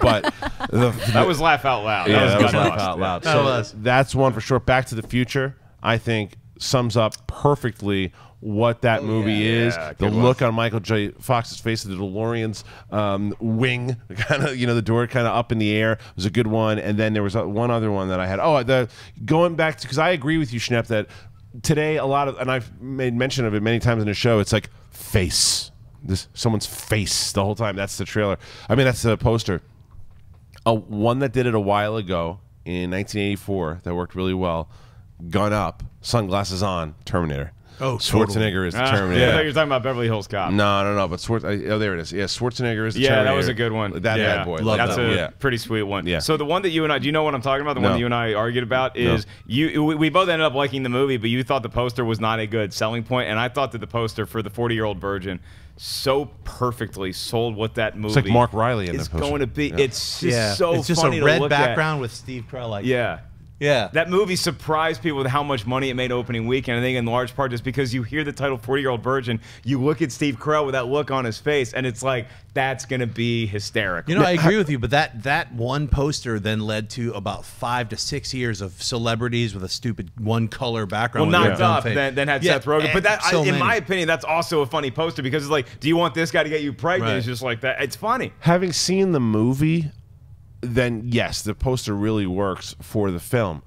but the, That was laugh out loud. yeah, that was gut laugh out loud. That So was. That's one for sure. Back to the Future, I think, sums up perfectly what that movie is. Yeah, the look on Michael J. Fox's face, the DeLorean's um, wing, kind of, you know, the door kind of up in the air was a good one. And then there was uh, one other one that I had. Oh, the going back to because I agree with you, Schnepp, that today a lot of, and I've made mention of it many times in the show. It's like face, this someone's face the whole time. That's the trailer. I mean, that's the poster a one that did it a while ago in 1984 that worked really well. Gun up, sunglasses on, Terminator. Oh, Schwarzenegger is the Ah, yeah, I thought Terminator. you were talking about Beverly Hills Cop. no, no, no. But Schwarz- I- oh, there it is. Yeah, Schwarzenegger is the Yeah, Terminator. that was a good one. That yeah. bad boy. Love That's that a yeah. pretty sweet one. Yeah. So the one that you and I, do you know what I'm talking about? The one that you and I argued about is you. We, we both ended up liking the movie, but you thought the poster was not a good selling point, and I thought that the poster for the 40 year old virgin so perfectly sold what that movie. like Mark Reilly in is the poster. going to be. Yeah. It's just yeah, so it's just funny a to red look at. background with Steve Carell. Like Yeah. Yeah, That movie surprised people with how much money it made opening weekend. I think in large part just because you hear the title 40 Year Old Virgin, you look at Steve Carell with that look on his face, and it's like, that's going to be hysterical. You know, I agree with you, but that that one poster then led to about five to six years of celebrities with a stupid one color background. Well, their knocked dumb up, then, then had Yeah, Seth Rogen. But that, so I, in many. my opinion, that's also a funny poster because it's like, do you want this guy to get you pregnant? Right. It's just like that. It's funny. Having seen the movie, then yes, the poster really works for the film.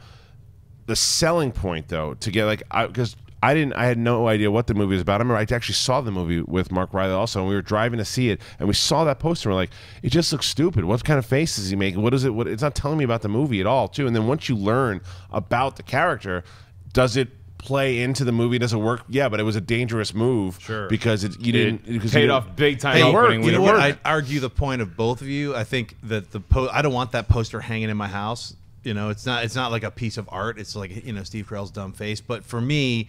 The selling point, though, to get like, because I, didn't, I had no idea what the movie was about. I remember I actually saw the movie with Mark Reilly also, and we were driving to see it, and we saw that poster. And we're like, it just looks stupid. What kind of face is he making? What is it? What, it's not telling me about the movie at all, too. And then once you learn about the character, does it play into the movie? doesn't work? Yeah, but it was a dangerous move. Sure. Because it, you didn't because paid you off big time Hey, opening. you with know what? I argue the point of both of you. I think that the po- I don't want that poster hanging in my house. You know, it's not it's not like a piece of art. It's like you know Steve Carell's dumb face. But for me,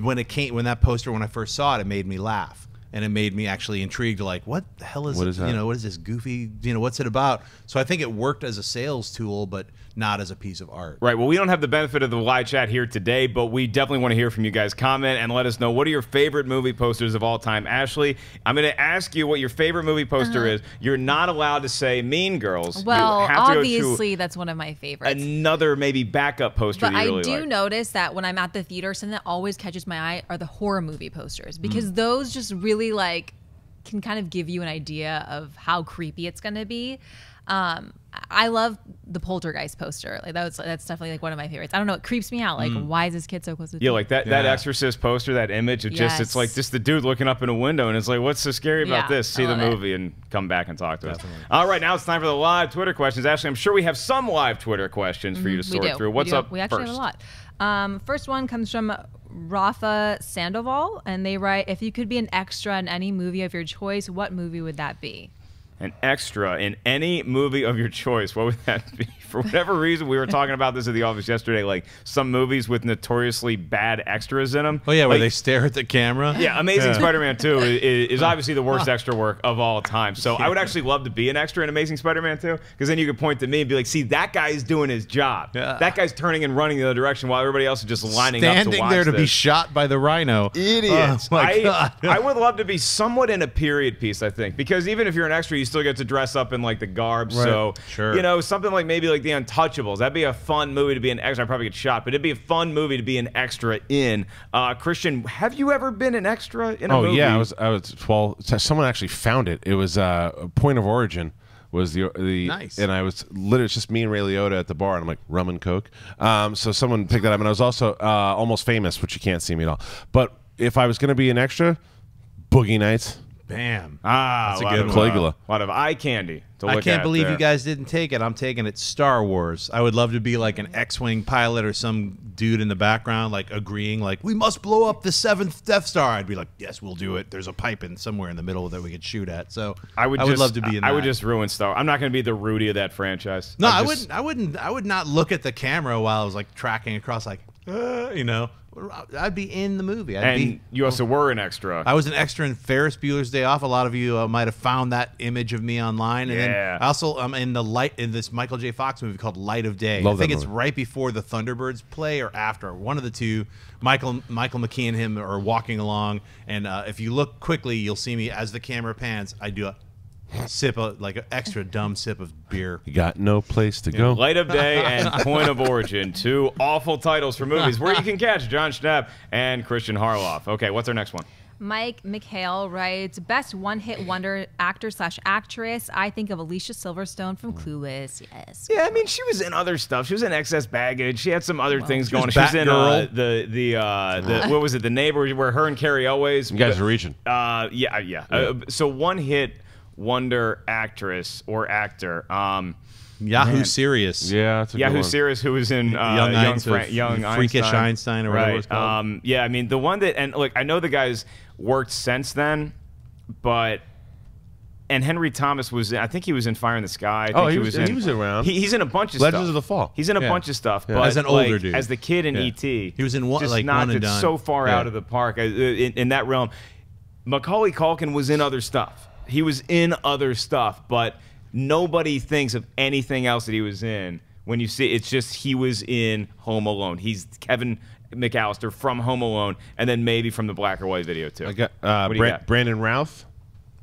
when it came when that poster when I first saw it, it made me laugh and it made me actually intrigued. Like, what the hell is What it? is that? You know, what is this goofy? You know, what's it about? So I think it worked as a sales tool, but not as a piece of art. Right. Well, we don't have the benefit of the live chat here today, but we definitely want to hear from you guys. Comment and let us know what are your favorite movie posters of all time. Ashley, I'm going to ask you what your favorite movie poster is. You're not allowed to say Mean Girls. Well, you have to go obviously, that's one of my favorites. another maybe backup poster But you I really do like. notice that when I'm at the theater, something that always catches my eye are the horror movie posters Mm. because those just really like can kind of give you an idea of how creepy it's going to be. Um, I love the Poltergeist poster. Like that was that's definitely like one of my favorites. I don't know, it creeps me out. Like, why is this kid so close to? Mm. Yeah, like that, that Exorcist poster, that image, it just, it's Yes. like just the dude looking up in a window, and it's like, what's so scary about Yeah, this? See the love it. movie and come back and talk to us. All right, now it's time for the live Twitter questions. Ashley, I'm sure we have some live Twitter questions for you to Mm-hmm. sort through. What's do. up We actually first? have a lot. Um, first one comes from Rafa Sandoval, and they write, "If you could be an extra in any movie of your choice, what movie would that be?" an extra in any movie of your choice, what would that be? For whatever reason, we were talking about this at the office yesterday. Like some movies with notoriously bad extras in them. Oh yeah, where they stare at the camera. Yeah, Amazing Yeah. Spider-Man 2 is, is obviously the worst extra work of all time. So I would actually love to be an extra in Amazing Spider-Man 2 because then you could point to me and be like, "See, that guy is doing his job. Yeah. That guy's turning and running the other direction while everybody else is just lining up standing there to be shot by the rhino. Idiots. Oh I. I would love to be somewhat in a period piece, I think, because even if you're an extra, you still get to dress up in like the garb. So, Sure. you know, something like maybe like The Untouchables. That'd be a fun movie to be an extra. I'd probably get shot, but it'd be a fun movie to be an extra in. Uh, Kristian, have you ever been an extra in a Oh movie? yeah, I was. I was. Well, s- someone actually found it. It was uh, Point of Origin was the the Nice. and I was literally it's just me and Ray Liotta at the bar, and I'm like rum and coke. Um, so someone picked that up, and I was also uh, almost famous, which you can't see me at all. But if I was going to be an extra, Boogie Nights. Bam. Ah, That's a lot good of, one. Caligula. A lot of eye candy. To I can't at believe there. you guys didn't take it. I'm taking it. Star Wars. I would love to be like an X-wing pilot or some dude in the background, like agreeing, like we must blow up the seventh Death Star. I'd be like, yes, we'll do it. There's a pipe in somewhere in the middle that we could shoot at. So I would, I just, would love to be in. That. I would just ruin Star. I'm not going to be the Rudy of that franchise. No, I'm I just- wouldn't. I wouldn't. I would not look at the camera while I was like tracking across, like, uh, you know. I'd be in the movie. I'd And be. you also were an extra. I was an extra in Ferris Bueller's Day Off. A lot of you uh, might have found that image of me online. And Yeah. then I also I'm in the light in this Michael J. Fox movie called Light of Day. Love I think it's movie. right before the Thunderbirds play or after. One of the two. Michael Michael McKean and him are walking along, and uh, if you look quickly, you'll see me as the camera pans. I do a sip of like an extra dumb sip of beer. You got no place to go. Light of Day and Point of Origin, two awful titles for movies where you can catch Jon Schnepp and Kristian Harloff. Okay, what's our next one? Mike McHale writes, "Best one-hit wonder actor slash actress. I think of Alicia Silverstone from Clueless. Yes, Yeah, I mean, she was in other stuff. She was in Excess Baggage. She had some other things she was going. She was in uh, the the uh, the what was it? The Neighbor, where her and Carrie always. You guys are reaching. Uh, yeah, yeah. Uh, so one hit wonder actress or actor. Um, Yahoo Serious. Yeah, that's a Yahoo good one. Serious, who was in uh, Young Young, Einstein- Fra- Young Freakish Einstein. Einstein or whatever right. it's called. Um, yeah, I mean the one that and look, I know the guys worked since then, but and Henry Thomas was I think he was in Fire in the Sky. I think Oh, he he was- was in, he was around. He, he's in a bunch of Legends stuff. of the Fall. He's in a Yeah. bunch of stuff, Yeah. but As an older like, dude. as the kid in Yeah. ET, He was in one- just like not one and just done. so far Yeah. out of the park uh, in, in that realm. Macaulay Culkin was in other stuff. He was in other stuff, but nobody thinks of anything else that he was in. When you see, it's just he was in Home Alone. He's Kevin McAllister from Home Alone, and then maybe from the Black or White video too. I got uh, What do you Bra- got? Brandon Routh,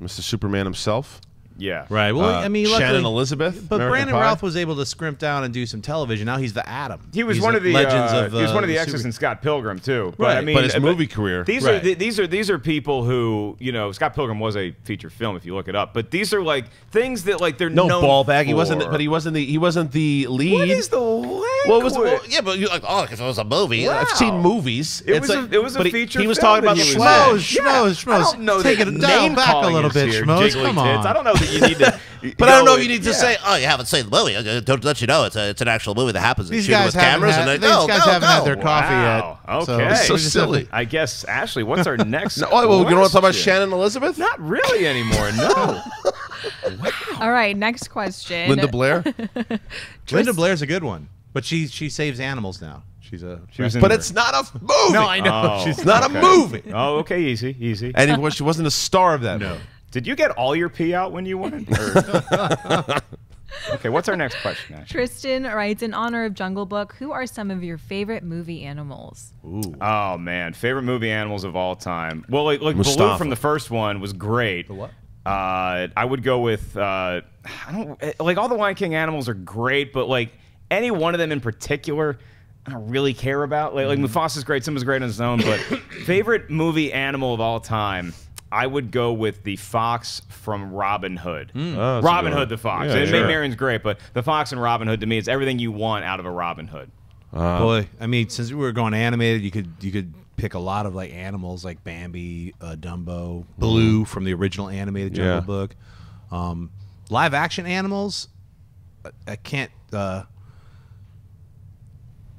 Mr. Superman himself. Yeah. Right. Well, Uh, I mean, Shannon luckily- Elizabeth, but American Brandon Pie? Ralph was able to scrimp down and do some television. Now he's the Adam. He was He's one of the legends uh, of. he was uh, one of the super- exes in Scott Pilgrim too. But Right, I mean, but his uh, movie career- These Right. are th- these are these are people who you know. Scott Pilgrim was a feature film if you look it up. But these are like things that like they're No known ball bag. He wasn't. But he wasn't the. He wasn't the lead. What is the language? Well, it was well, yeah, but you like oh, if it was a movie. I've seen movies. It It's was like- a, it was a but he- feature. He, was talking about that the he was swag. in. Schmoes, Yeah. schmoes, I don't know Take it down name back a little bit, here, schmoes. jiggly Come tits. on. I don't know that you need to. But I don't know go- if you need to yeah. say, "Oh, you haven't seen the movie." Don't let you know, it's a, it's an actual movie that happens. These guys with haven't cameras, had, and they these go, guys go, haven't go. had their coffee Wow. yet. Okay. So, So we have silly. I guess Ashley, what's our next? No, oh, well, you don't want to talk about? Shannon Elizabeth? Not really anymore. No. wow. All right, next question. Linda Blair. Linda Blair's a good one, but she she saves animals now. She's a She was in but it's not a movie. no, I know. Oh, She's not a movie. Oh, okay, easy, easy. And he was, she wasn't a star of that. movie. Did you get all your pee out when you won? Okay, what's our next question? Ashley? Tristan writes in honor of Jungle Book. Who are some of your favorite movie animals? Ooh. Oh man, favorite movie animals of all time. Well, like, like Baloo from the first one was great. The what? Uh, I would go with uh, I don't eh, like all the Lion King animals are great, but like any one of them in particular, I don't really care about. Like, like Mufasa's great, Simba's great on his own, but favorite movie animal of all time. I would go with the fox from Robin Hood. Oh, Robin Hood, the fox. Yeah, and sure. Marion's great, but the fox and Robin Hood to me, is everything you want out of a Robin Hood. Boy, I mean, since we were going animated, you could you could pick a lot of like animals like Bambi, uh, Dumbo, Baloo from the original animated Jungle Yeah. Book. Um, live action animals, I, I can't. Uh,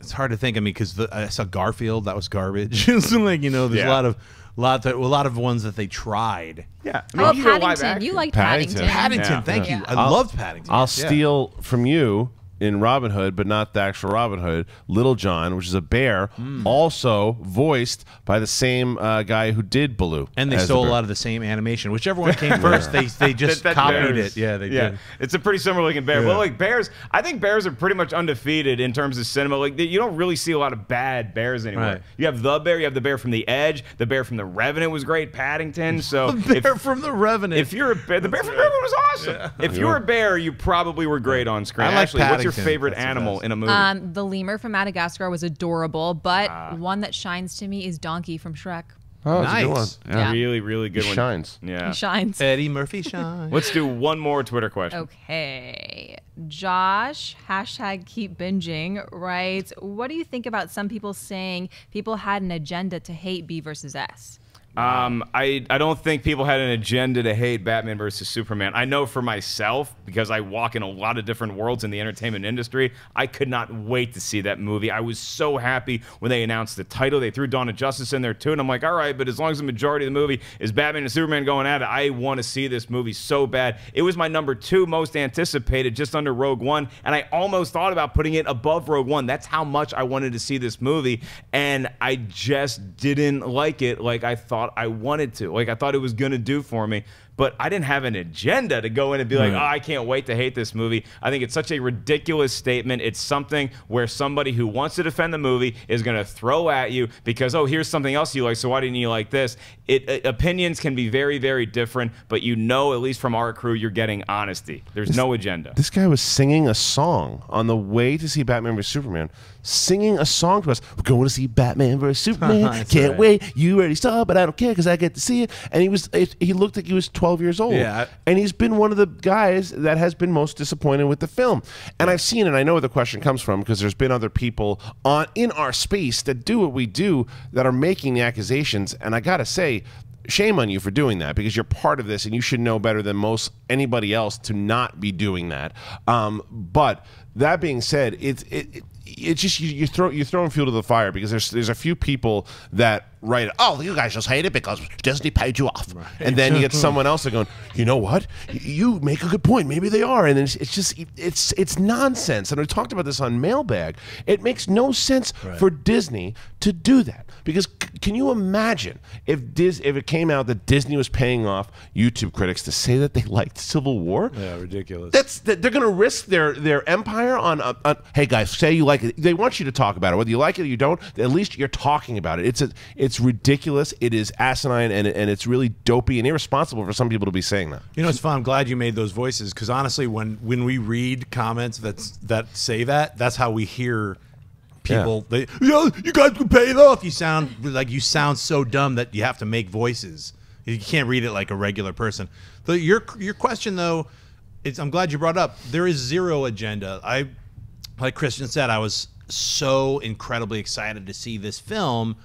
it's hard to think. I mean, because I saw Garfield, that was garbage. so like you know, there's Yeah. a lot of lot that, a lot of ones that they tried. Yeah. Oh, you go live Paddington. You liked Paddington. Paddington. Paddington, Yeah. thank Yeah. you. I I'll- loved Paddington. I'll Yeah. steal from you in Robin Hood, but not the actual Robin Hood. Little John, which is a bear, Hmm. also voiced by the same uh, guy who did Baloo. And they as the stole a lot of the same animation. Whichever one came first, they they just That- that copied bears- it. Yeah, they yeah. did. It's a pretty similar looking bear. Yeah. Well, like bears, I think bears are pretty much undefeated in terms of cinema. Like you don't really see a lot of bad bears anymore. Right. You have the bear, you have the bear from The Edge, the bear from The Revenant was great, Paddington. So Bear if, from the Revenant. if you're a bear, the bear from The Revenant was awesome. If you were a bear, you probably were great on screen. I like Ashley, what's your favorite That's animal in a movie? Um, the lemur from Madagascar was adorable, but Ah. one that shines to me is Donkey from Shrek. Oh, that's a good one. Nice. Yeah. Really, really good He one. shines. Yeah. He shines. Eddie Murphy shines. Let's do one more Twitter question. Okay. Josh, hashtag keep binging, writes, What do you think about some people saying people had an agenda to hate B versus S? Um, I, I don't think people had an agenda to hate Batman versus Superman. I know for myself, because I walk in a lot of different worlds in the entertainment industry, I could not wait to see that movie. I was so happy when they announced the title. They threw Dawn of Justice in there too, and I'm like, all right, but as long as the majority of the movie is Batman and Superman going at it, I want to see this movie so bad. It was my number two most anticipated, just under Rogue One, and I almost thought about putting it above Rogue One. That's how much I wanted to see this movie, and I just didn't like it like I thought I wanted to. Like I thought it was going to do for me. But I didn't have an agenda to go in and be like, oh, I can't wait to hate this movie. I think it's such a ridiculous statement. It's something where somebody who wants to defend the movie is going to throw at you because, oh, here's something else you like, so why didn't you like this? It uh, opinions can be very, very different, but you know, at least from our crew, you're getting honesty. There's no agenda. This guy was singing a song on the way to see Batman vs Superman. Singing a song to us. We're going to see Batman vs Superman. Can't right. wait. You already saw, it, but I don't care because I get to see it. And he was. It, he looked like he was 12 years old. Yeah, and he's been one of the guys that has been most disappointed with the film. And I've seen, and I know where the question comes from because there's been other people on in our space that do what we do that are making the accusations. And I gotta say, shame on you for doing that because you're part of this and you should know better than most anybody else to not be doing that. Um, but that being said, it's it, it it's just you, you throw you're throwing fuel to the fire because there's there's a few people that write oh you guys just hate it because Disney paid you off. And then you get someone else that going you know what? You make a good point. Maybe they are. And then it's, it's just it's it's nonsense. And we talked about this on mailbag. It makes no sense for Disney to do that because can you imagine if Dis if it came out that Disney was paying off YouTube critics to say that they liked Civil War? Yeah, ridiculous. that's that they're going to risk their their empire on, on. Hey guys, say you like like it. They want you to talk about it, whether you like it or you don't. At least you're talking about it. It's a, it's ridiculous. It is asinine, and and it's really dopey and irresponsible for some people to be saying that. You know, it's fun. I'm glad you made those voices because honestly, when when we read comments that's that say that, that's how we hear people. They, yeah, you guys can pay it off. You sound like you sound so dumb that you have to make voices. You can't read it like a regular person. The, your your question though, it's, I'm glad you brought up. There is zero agenda. I, like Kristian said, I was so incredibly excited to see this film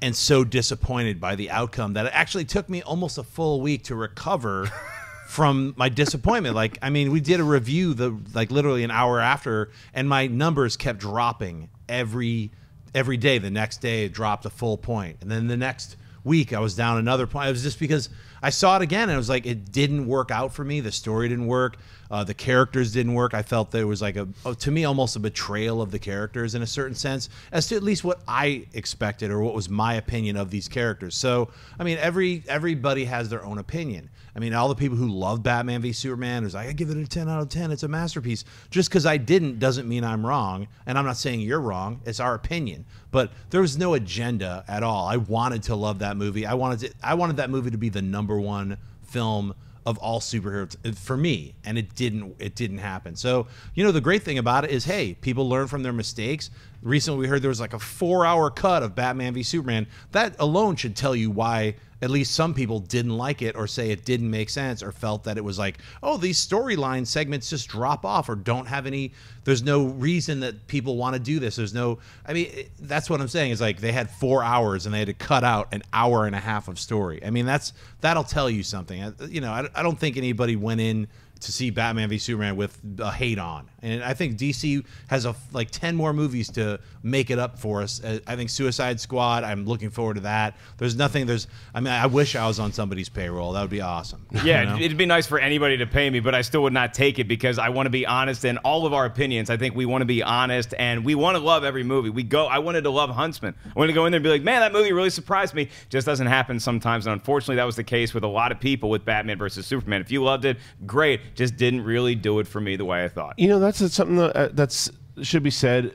and so disappointed by the outcome that it actually took me almost a full week to recover from my disappointment. Like, I mean, we did a review the like literally an hour after, and my numbers kept dropping every every day. The next day, it dropped a full point, and then the next week, I was down another point. It was just because I saw it again, and it was like it didn't work out for me. The story didn't work. Uh, the characters didn't work. I felt there was like a, a, to me, almost a betrayal of the characters in a certain sense, as to at least what I expected or what was my opinion of these characters. So, I mean, every everybody has their own opinion. I mean, all the people who love Batman v Superman is like, I give it a 10 out of 10. It's a masterpiece. Just because I didn't doesn't mean I'm wrong. And I'm not saying you're wrong. It's our opinion. But there was no agenda at all. I wanted to love that movie. I wanted to, I wanted that movie to be the number one film of all superheroes uh, for me and it didn't it didn't happen. So you know the great thing about it is hey people learn from their mistakes. Recently we heard there was like a four hour cut of batman v superman. That alone should tell you why at least some people didn't like it or say it didn't make sense or felt that it was like, oh, these storyline segments just drop off or don't have any. There's no reason that people want to do this. There's no. I mean, that's what I'm saying is like they had four hours and they had to cut out an hour and a half of story. I mean, that's that'll tell you something. You know, I, I don't think anybody went in to see Batman v Superman with a hate on. And I think DC has a like 10 more movies to make it up for us. Uh, I think Suicide Squad, I'm looking forward to that. There's nothing there's I mean I wish I was on somebody's payroll. That would be awesome. Yeah, you know? it'd be nice for anybody to pay me, but I still would not take it because I want to be honest in all of our opinions. I think we want to be honest and we want to love every movie. We go I wanted to love Huntsman. I wanted to go in there and be like, "Man, that movie really surprised me." Just doesn't happen sometimes, and unfortunately that was the case with a lot of people with Batman versus Superman. If you loved it, great. Just didn't really do it for me the way I thought. You know, that's something that, uh, that's should be said.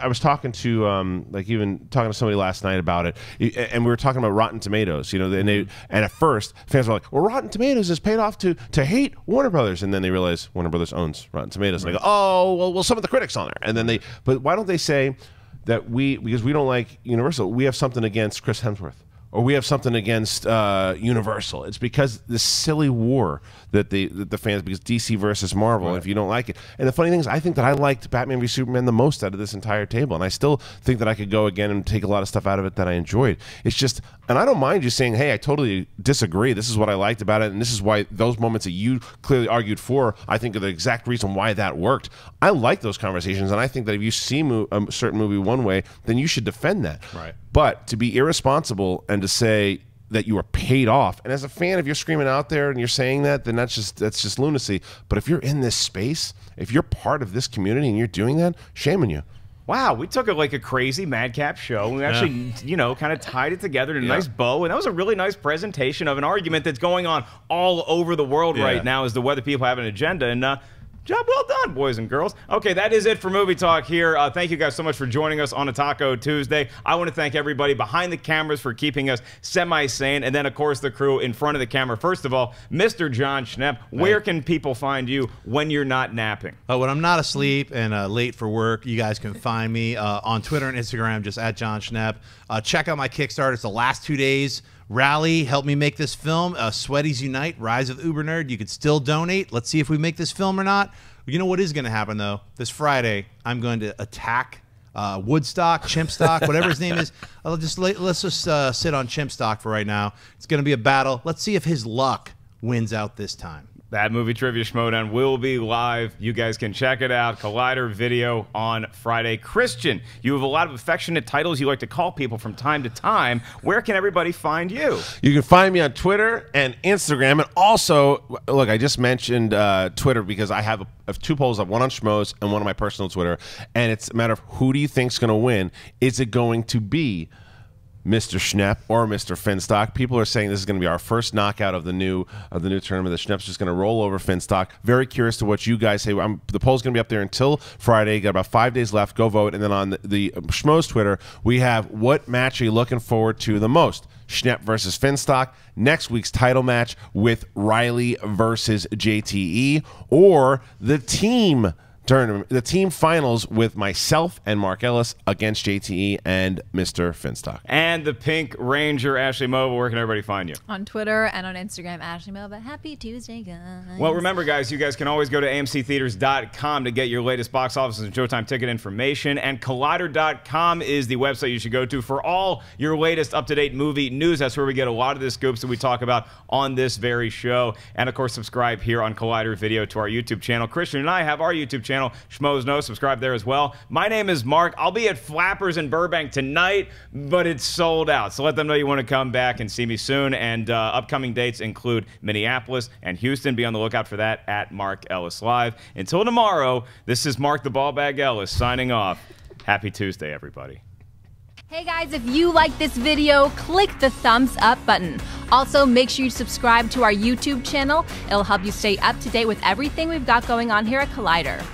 I was talking to um, like even talking to somebody last night about it, and we were talking about Rotten Tomatoes. You know, and they and at first fans were like, "Well, Rotten Tomatoes is paid off to to hate Warner Brothers," and then they realize Warner Brothers owns Rotten Tomatoes, and they go, "Oh, well, well, some of the critics on there," and then they, but why don't they say that we because we don't like Universal, we have something against Chris Hemsworth or we have something against uh, Universal. It's because this silly war that the that the fans because DC versus Marvel. Right. If you don't like it, and the funny thing is, I think that I liked Batman v Superman the most out of this entire table, and I still think that I could go again and take a lot of stuff out of it that I enjoyed. It's just, and I don't mind you saying, "Hey, I totally disagree. This is what I liked about it, and this is why those moments that you clearly argued for, I think are the exact reason why that worked." I like those conversations, and I think that if you see a certain movie one way, then you should defend that. Right. But to be irresponsible and to say that you are paid off, and as a fan, if you're screaming out there and you're saying that, then that's just that's just lunacy. But if you're in this space, if you're part of this community and you're doing that, shame on you. Wow, we took it like a crazy madcap show. We actually, yeah. you know, kind of tied it together in a yeah. nice bow, and that was a really nice presentation of an argument that's going on all over the world yeah. right now as to whether people have an agenda. And uh, Job well done, boys and girls. Okay, that is it for Movie Talk here. Uh, thank you guys so much for joining us on a Taco Tuesday. I want to thank everybody behind the cameras for keeping us semi sane, and then, of course, the crew in front of the camera. First of all, Mr. Jon Schnepp, where can people find you when you're not napping? Uh, when I'm not asleep and uh, late for work, you guys can find me uh, on Twitter and Instagram, just at Jon Schnepp. Uh, check out my Kickstarter. It's the last two days. Rally, help me make this film. Uh, Sweaties Unite, Rise of Uber Nerd. You could still donate. Let's see if we make this film or not. You know what is going to happen though? This Friday, I'm going to attack uh, Woodstock, Chimpstock, whatever his name is. I'll just let's just uh, sit on Chimpstock for right now. It's going to be a battle. Let's see if his luck wins out this time. That movie trivia schmoedown will be live. You guys can check it out. Collider video on Friday. Kristian, you have a lot of affectionate titles you like to call people from time to time. Where can everybody find you? You can find me on Twitter and Instagram, and also look. I just mentioned uh, Twitter because I have, a, have two polls up, one on Schmoes and one on my personal Twitter, and it's a matter of who do you think's going to win? Is it going to be Mr. Schnepp or Mr. Finstock. People are saying this is going to be our first knockout of the new of the new tournament. The Schnepp's just going to roll over Finstock. Very curious to what you guys say. I'm, the poll's going to be up there until Friday. Got about five days left. Go vote. And then on the, the um, Schmoes Twitter, we have what match are you looking forward to the most? Schnepp versus Finstock. Next week's title match with Reilly versus JTE, or the team tournament, the team finals with myself and Mark Ellis against JTE and Mr. Finstock. And the Pink Ranger, Ashley Mobile. Where can everybody find you? On Twitter and on Instagram, Ashley Mova. Happy Tuesday, guys. Well, remember, guys, you guys can always go to AMCtheaters.com to get your latest box office and Showtime ticket information. And Collider.com is the website you should go to for all your latest up to date movie news. That's where we get a lot of the scoops that we talk about on this very show. And of course, subscribe here on Collider Video to our YouTube channel. Kristian and I have our YouTube channel, Schmoes Know. Subscribe there as well. My name is Mark. I'll be at Flappers in Burbank tonight, but it's sold out. So let them know you want to come back and see me soon. And uh, upcoming dates include Minneapolis and Houston. Be on the lookout for that at Mark Ellis Live. Until tomorrow, this is Mark the Ballbag Ellis signing off. Happy Tuesday, everybody. Hey guys, if you like this video, click the thumbs up button. Also, make sure you subscribe to our YouTube channel. It'll help you stay up to date with everything we've got going on here at Collider.